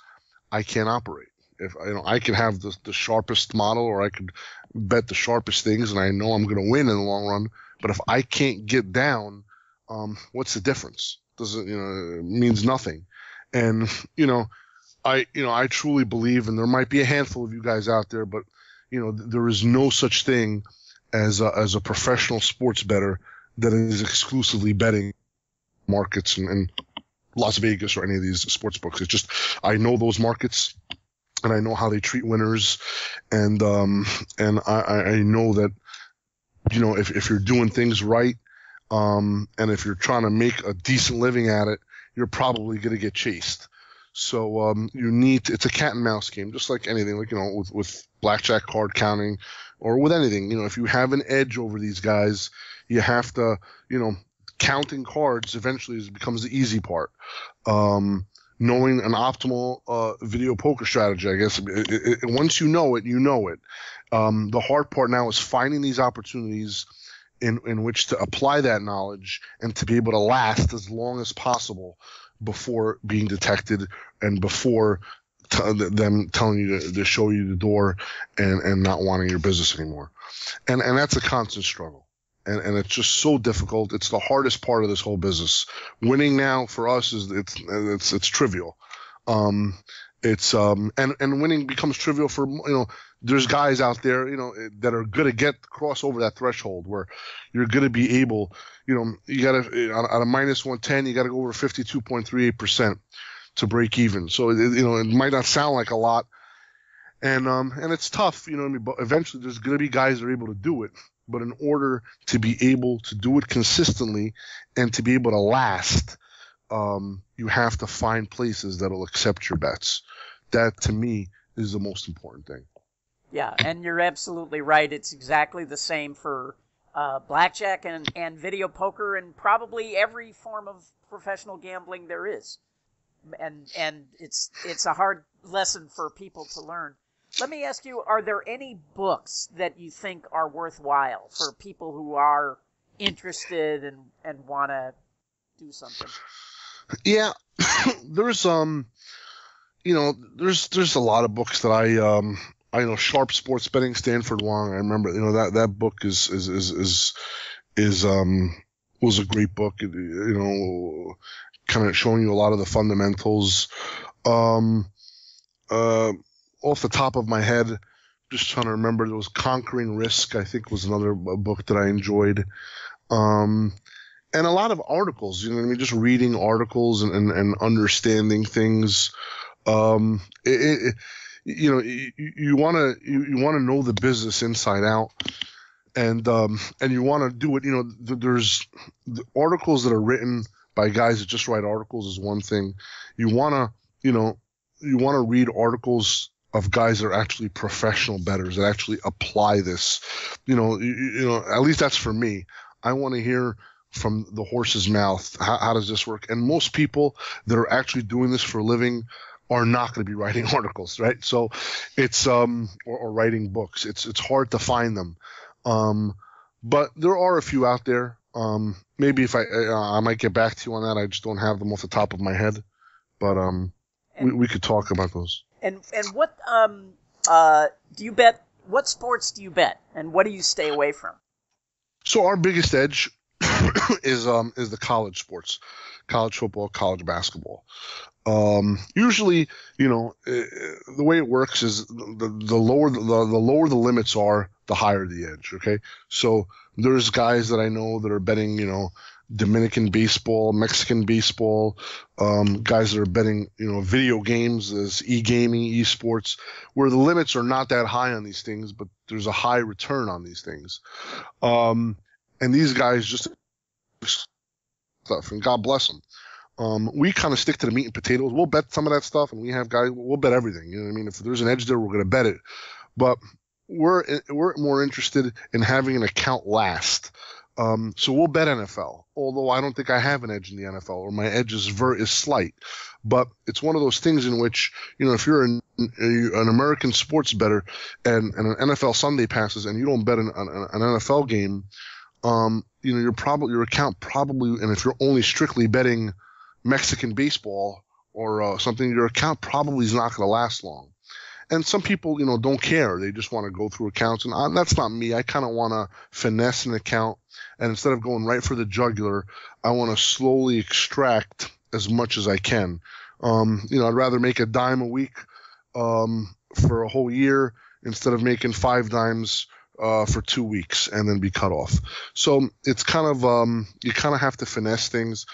I can't operate If you know, I can have the the sharpest model, or I could bet the sharpest things, and I know I'm going to win in the long run. But if I can't get down, um, what's the difference? Doesn't you know means nothing? And you know, I you know I truly believe, and there might be a handful of you guys out there, but you know there is no such thing as a, as a professional sports better that is exclusively betting markets and, and Las Vegas or any of these sports books. It's just I know those markets and I know how they treat winners and um and I, I know that you know if, if you're doing things right um and if you're trying to make a decent living at it, you're probably gonna get chased. So um, you need it's a cat and mouse game, just like anything, like you know, with with blackjack card counting or with anything. You know, if you have an edge over these guys, you have to, you know, counting cards eventually becomes the easy part. Um, knowing an optimal uh, video poker strategy, I guess. It, it, once you know it, you know it. Um, the hard part now is finding these opportunities in in which to apply that knowledge and to be able to last as long as possible before being detected and before t- them telling you to, to, show you the door and, and not wanting your business anymore. And, and that's a constant struggle. And, and it's just so difficult. It's the hardest part of this whole business. Winning now for us is it's, it's, it's trivial. Um, it's, um, and, and winning becomes trivial for, you know, there's guys out there, you know, that are going to get cross over that threshold where you're going to be able, you know, you got to, on a minus 110, you got to go over 52.38% to break even. So, you know, it might not sound like a lot. And, um, and it's tough, you know, I mean, but eventually there's going to be guys that are able to do it. But in order to be able to do it consistently and to be able to last, um, you have to find places that'll accept your bets. That to me is the most important thing. Yeah, and you're absolutely right. It's exactly the same for uh, blackjack and, and video poker and probably every form of professional gambling there is. And and it's it's a hard lesson for people to learn. Let me ask you: Are there any books that you think are worthwhile for people who are interested and and want to do something? Yeah, *coughs* there's um, you know, there's there's a lot of books that I um I know Sharp Sports Betting, Stanford Wong. I remember, you know, that that book is is is is, is um was a great book. You know, kind of showing you a lot of the fundamentals. Um, uh, off the top of my head, just trying to remember, there was Conquering Risk. I think was another book that I enjoyed. Um, and a lot of articles. You know, I mean, just reading articles and and, and understanding things. Um, it, it you know you, want to you, want to know the business inside out. And um and you want to do it you know there's the articles that are written by guys that just write articles is one thing. You want to you know you want to read articles of guys that are actually professional betters that actually apply this. You know you, you know at least that's for me. I want to hear from the horse's mouth how, how does this work? And most people that are actually doing this for a living are not going to be writing *laughs* articles, right? So it's um or, or, writing books. It's it's hard to find them, um, but there are a few out there. Um, maybe if I uh, I might get back to you on that. I just don't have them off the top of my head, but um, and, we we could talk about those. And and what um uh do you bet? What sports do you bet, and what do you stay away from? So our biggest edge *coughs* is um is the college sports, college football, college basketball. Um, usually, you know, uh, the way it works is the, the lower the, the lower the limits are, the higher the edge. Okay, so there's guys that I know that are betting, you know, Dominican baseball, Mexican baseball, um, guys that are betting, you know, video games as e-gaming, esports, where the limits are not that high on these things, but there's a high return on these things. Um, and these guys just stuff, and God bless them. Um, we kind of stick to the meat and potatoes. We'll bet some of that stuff, and we have guys. We'll bet everything. You know what I mean? If there's an edge there, we're going to bet it. But we're we're more interested in having an account last. Um, so we'll bet NFL. Although I don't think I have an edge in the NFL, or my edge is ver- is slight. But it's one of those things in which you know if you're an, an American sports better and, and an NFL Sunday passes and you don't bet an, an, an NFL game, um, you know, your probably your account probably, and if you're only strictly betting Mexican baseball or uh, something, your account probably is not going to last long. and some people, you know, don't care. They just want to go through accounts, and I, that's not me. I kind of want to finesse an account, and instead of going right for the jugular, I want to slowly extract as much as I can. Um, you know, I'd rather make a dime a week um, for a whole year instead of making five dimes uh, for two weeks and then be cut off. So it's kind of um, you kind of have to finesse things,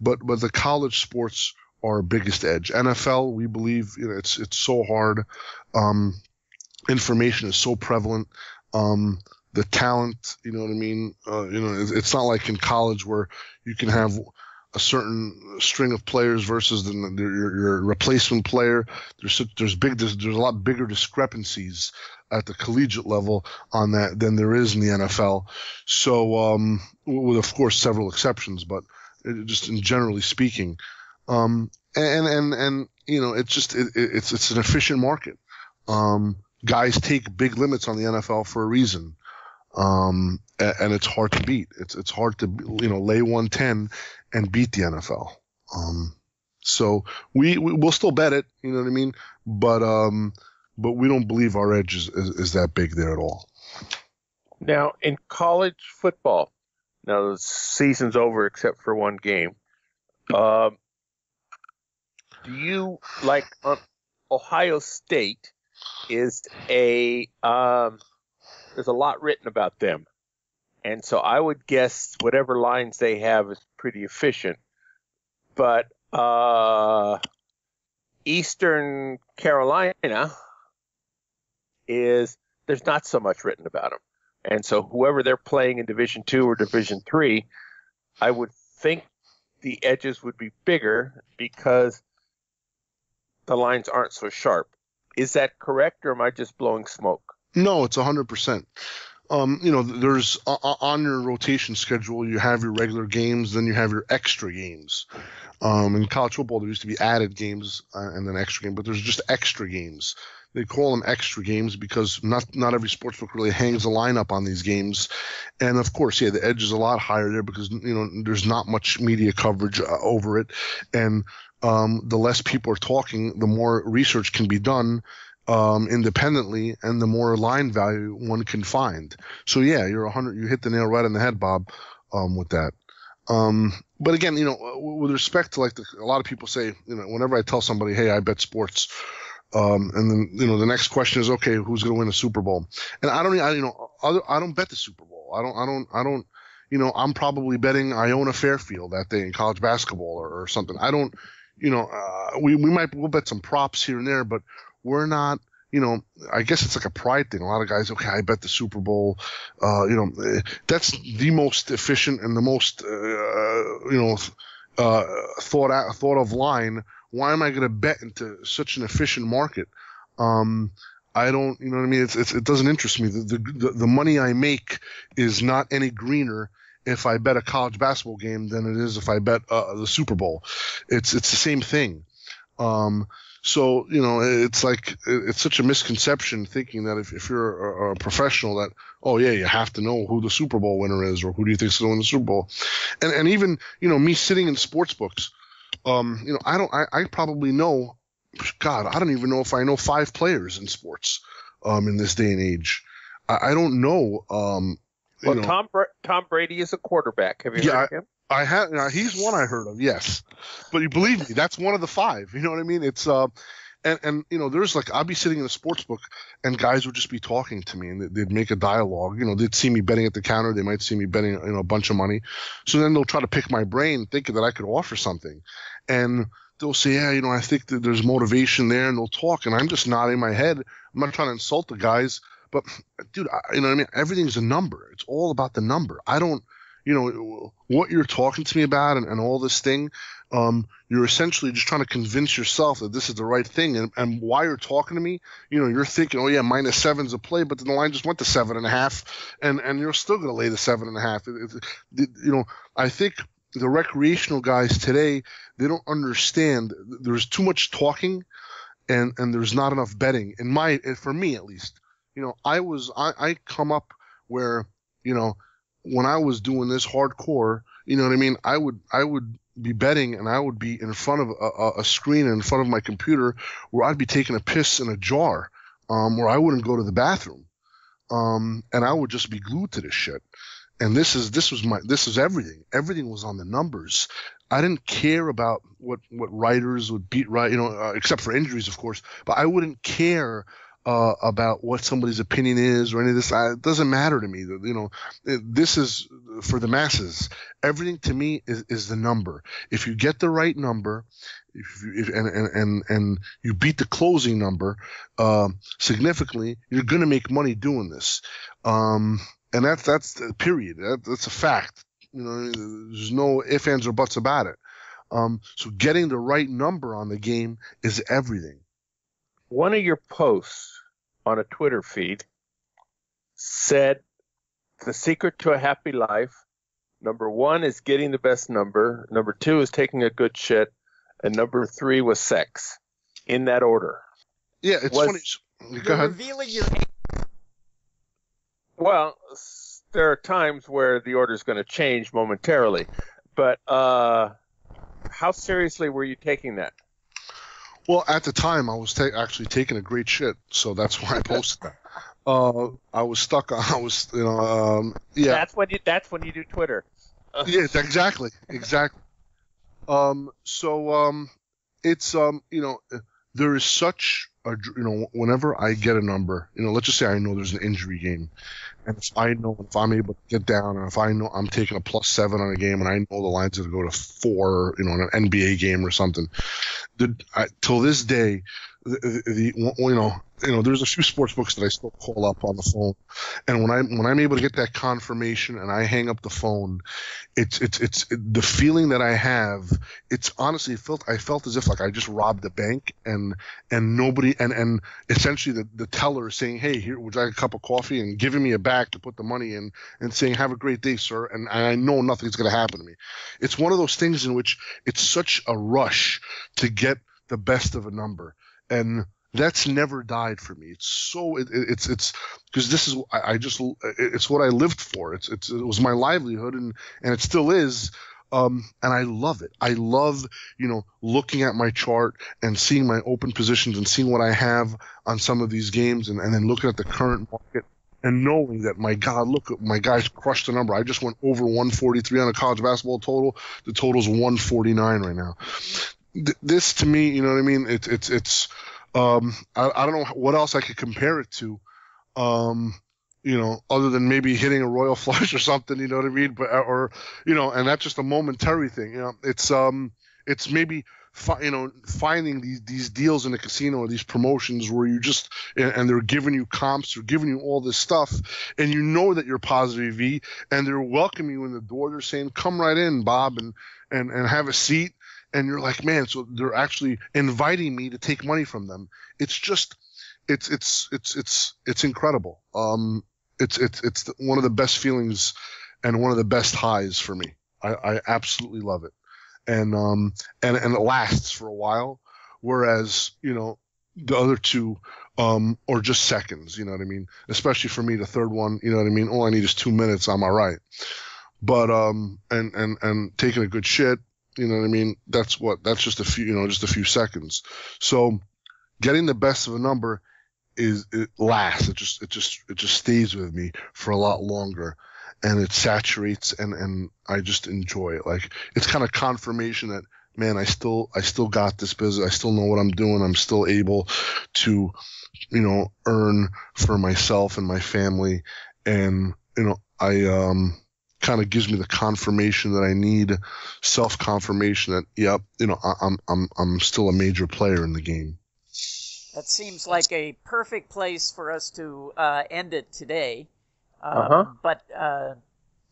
but but the college sports our biggest edge. NFL, we believe you know, it's it's so hard. Um, information is so prevalent. Um, the talent, you know what I mean. Uh, you know, it's, not like in college where you can have a certain string of players versus the your, your, replacement player. There's there's big there's, there's a lot bigger discrepancies at the collegiate level on that than there is in the NFL. So, um, with of course several exceptions, but just in generally speaking, um, and and and you know, it's just it, it's it's an efficient market. Um, guys take big limits on the NFL for a reason. Um, and, and, it's hard to beat. It's it's hard to you know lay 110 and beat the NFL. Um, so we, we will still bet it. You know what I mean? But um, but we don't believe our edge is, is, is that big there at all. Now in college football, now the season's over except for one game. Um, do you like um, Ohio State is a um, there's a lot written about them, and so I would guess whatever lines they have is pretty efficient. But uh, Eastern Carolina is there's not so much written about them, and so whoever they're playing in Division Two or Division Three, I would think the edges would be bigger because the lines aren't so sharp. Is that correct, or am I just blowing smoke? No, it's 100%. Um, you know, there's uh, on your rotation schedule, you have your regular games, then you have your extra games. Um, in college football, there used to be added games uh, and then extra game, but there's just extra games. They call them extra games because not not every sportsbook really hangs a lineup on these games, and of course, yeah, the edge is a lot higher there because you know there's not much media coverage uh, over it, and um, the less people are talking, the more research can be done um, independently, and the more line value one can find. So yeah, you're 100. You hit the nail right on the head, Bob, um, with that. Um, but again, you know, with respect to like the, a lot of people say, you know, whenever I tell somebody, hey, I bet sports. Um, and then you know the next question is okay, who's going to win the Super Bowl? And I don't, I, you know, I don't bet the Super Bowl. I don't, I don't, I don't. You know, I'm probably betting Iona Fairfield that day in college basketball or, or something. I don't, you know, uh, we we might we'll bet some props here and there, but we're not. You know, I guess it's like a pride thing. A lot of guys, okay, I bet the Super Bowl. Uh, you know, eh, that's the most efficient and the most, uh, you know, uh, thought out, thought of line. Why am I going to bet into such an efficient market? Um, I don't, you know what I mean? It's, it's, it doesn't interest me. The, the, the money I make is not any greener if I bet a college basketball game than it is if I bet uh, the Super Bowl. It's it's the same thing. Um, so you know, it's like it's such a misconception thinking that if, if you're a, a, professional that oh yeah, you have to know who the Super Bowl winner is or who do you think is going to win the Super Bowl, and and even you know me sitting in sports books, um, you know I don't I, I probably know, God I don't even know if I know five players in sports, um, in this day and age. I, I don't know um, well, know, Tom Bra- Tom Brady is a quarterback. Have you yeah, heard of him? I have. he's one I heard of. Yes, but you believe me, that's one of the five. You know what I mean? It's uh, and and you know, there's like I'd be sitting in a sports book, and guys would just be talking to me, and they'd make a dialogue. You know, they'd see me betting at the counter. They might see me betting, you know, a bunch of money. So then they'll try to pick my brain, thinking that I could offer something, and they'll say, yeah, you know, I think that there's motivation there, and they'll talk, and I'm just nodding my head. I'm not trying to insult the guys but dude, I, you know what I mean? Everything's a number. It's all about the number. I don't, you know, what you're talking to me about and, and all this thing. Um, you're essentially just trying to convince yourself that this is the right thing. And, and while you're talking to me, you know, you're thinking, oh yeah, minus seven's a play, but then the line just went to seven and a half, and and you're still going to lay the seven and a half. It, it, it, you know, I think the recreational guys today they don't understand. There's too much talking, and and there's not enough betting. In my, for me at least, you know, I was I, I come up where you know when I was doing this hardcore, you know what I mean. I would I would be betting and I would be in front of a, a screen in front of my computer where I'd be taking a piss in a jar um, where I wouldn't go to the bathroom, um, and I would just be glued to this shit. And this is this was my this is everything. Everything was on the numbers. I didn't care about what what writers would beat right, you know, uh, except for injuries, of course. But I wouldn't care uh, about what somebody's opinion is or any of this. I, it doesn't matter to me. You know, it, this is for the masses. Everything to me is, is the number. If you get the right number, if you, if, and, and, and, and you beat the closing number uh, significantly, you're going to make money doing this. Um, and that's that's the period. That, that's a fact. You know, there's no ifs, ands, or buts about it. Um, so getting the right number on the game is everything. One of your posts on a Twitter feed said the secret to a happy life number one is getting the best number, number two is taking a good shit, and number three was sex. In that order. Yeah, it's Was- funny. Go You're ahead. revealing your Well, there are times where the order is going to change momentarily, but uh, how seriously were you taking that? Well, at the time, I was ta- actually taking a great shit, so that's why I posted that. *laughs* Uh, I was stuck. *laughs* I was, you know, um, yeah, That's when you. That's when you do Twitter. *laughs* yeah, exactly, exactly. Um, so um, it's um, you know, there is such you know, whenever I get a number, you know, let's just say I know there's an injury game, and if I know if I'm able to get down, and if I know I'm taking a plus seven on a game, and I know the line's going to go to four, you know, in an NBA game or something, the I, till this day, the, the, the you know. You know, there's a few sports books that I still call up on the phone, and when I when I'm able to get that confirmation and I hang up the phone, it's it's it's the feeling that I have. It's honestly felt I felt as if like I just robbed a bank and and nobody and and essentially the the teller is saying, hey, here would you like a cup of coffee and giving me a bag to put the money in and saying have a great day, sir. And I know nothing's going to happen to me. It's one of those things in which it's such a rush to get the best of a number and that's never died for me. It's so it, it- it's it's because this is I, I just it's what I lived for. It's it's it was my livelihood and and it still is. Um, and I love it. I love you know looking at my chart and seeing my open positions and seeing what I have on some of these games and, and then looking at the current market and knowing that my God, look, at my guys crushed the number. I just went over 143 on a college basketball total. The total's 149 right now. Th- this to me, you know what I mean? It's it's it's um, I, I don't know what else I could compare it to. Um, you know, other than maybe hitting a royal *laughs* flush or something, you know what I mean? But or you know, and that's just a momentary thing. You know, it's um, it's maybe fi- you know finding these these deals in the casino or these promotions where you just and, they're giving you comps, they're giving you all this stuff, and you know that you're positive V, and they're welcoming you in the door. They're saying, "Come right in, Bob, and and and have a seat." And you're like, man, so they're actually inviting me to take money from them. It's just, it's it's it's it's it's incredible. Um, it's it's it's one of the best feelings and one of the best highs for me. I, I absolutely love it, and um and and it lasts for a while, whereas you know the other two um are just seconds. You know what I mean? Especially for me, the third one. You know what I mean? All I need is two minutes. I'm all right. But um and and and taking a good shit. You know what I mean? That's what. That's just a few. You know, just a few seconds. So getting the best of a number is it lasts. It just it just it just stays with me for a lot longer, and it saturates and and I just enjoy it. Like it's kind of confirmation that man, I still I still got this business. I still know what I'm doing. I'm still able to, you know, earn for myself and my family, and you know I um kind of gives me the confirmation that I need, self confirmation that yep, you know I, I'm I'm I'm still a major player in the game. That seems like a perfect place for us to uh, end it today. Um, Uh-huh. But uh,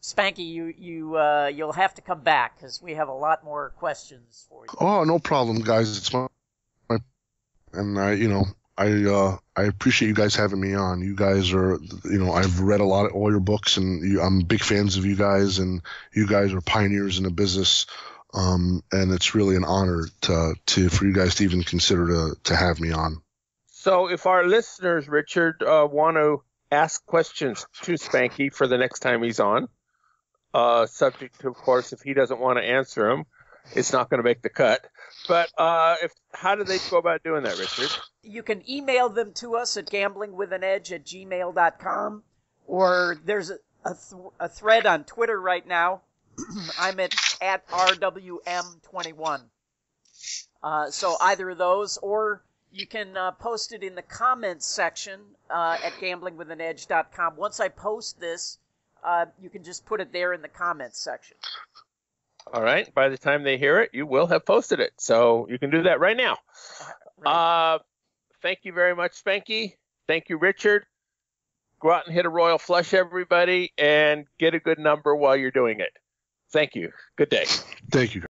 Spanky, you you uh, you'll have to come back because we have a lot more questions for you. Oh, no problem, guys. It's my, my and I, you know, I uh, I appreciate you guys having me on. You guys are, you know, I've read a lot of all your books, and you, I'm big fans of you guys, and you guys are pioneers in the business. Um, and it's really an honor to to for you guys to even consider to to have me on. So, if our listeners, Richard, uh, want to ask questions to Spanky for the next time he's on, uh, subject to, of course, if he doesn't want to answer them, it's not going to make the cut. But uh, if how do they go about doing that, Richard? You can email them to us at gamblingwithanedge at gmail.com, or there's a, a, th- a thread on Twitter right now. *clears throat* I'm at, at RWM21. Uh, so either of those, or you can uh, post it in the comments section uh, at gamblingwithanedge.com. Once I post this, uh, you can just put it there in the comments section. All right. By the time they hear it, you will have posted it. So you can do that right now. Right. Uh, thank you very much, Spanky. Thank you, Richard. Go out and hit a royal flush, everybody, and get a good number while you're doing it. Thank you. Good day. Thank you.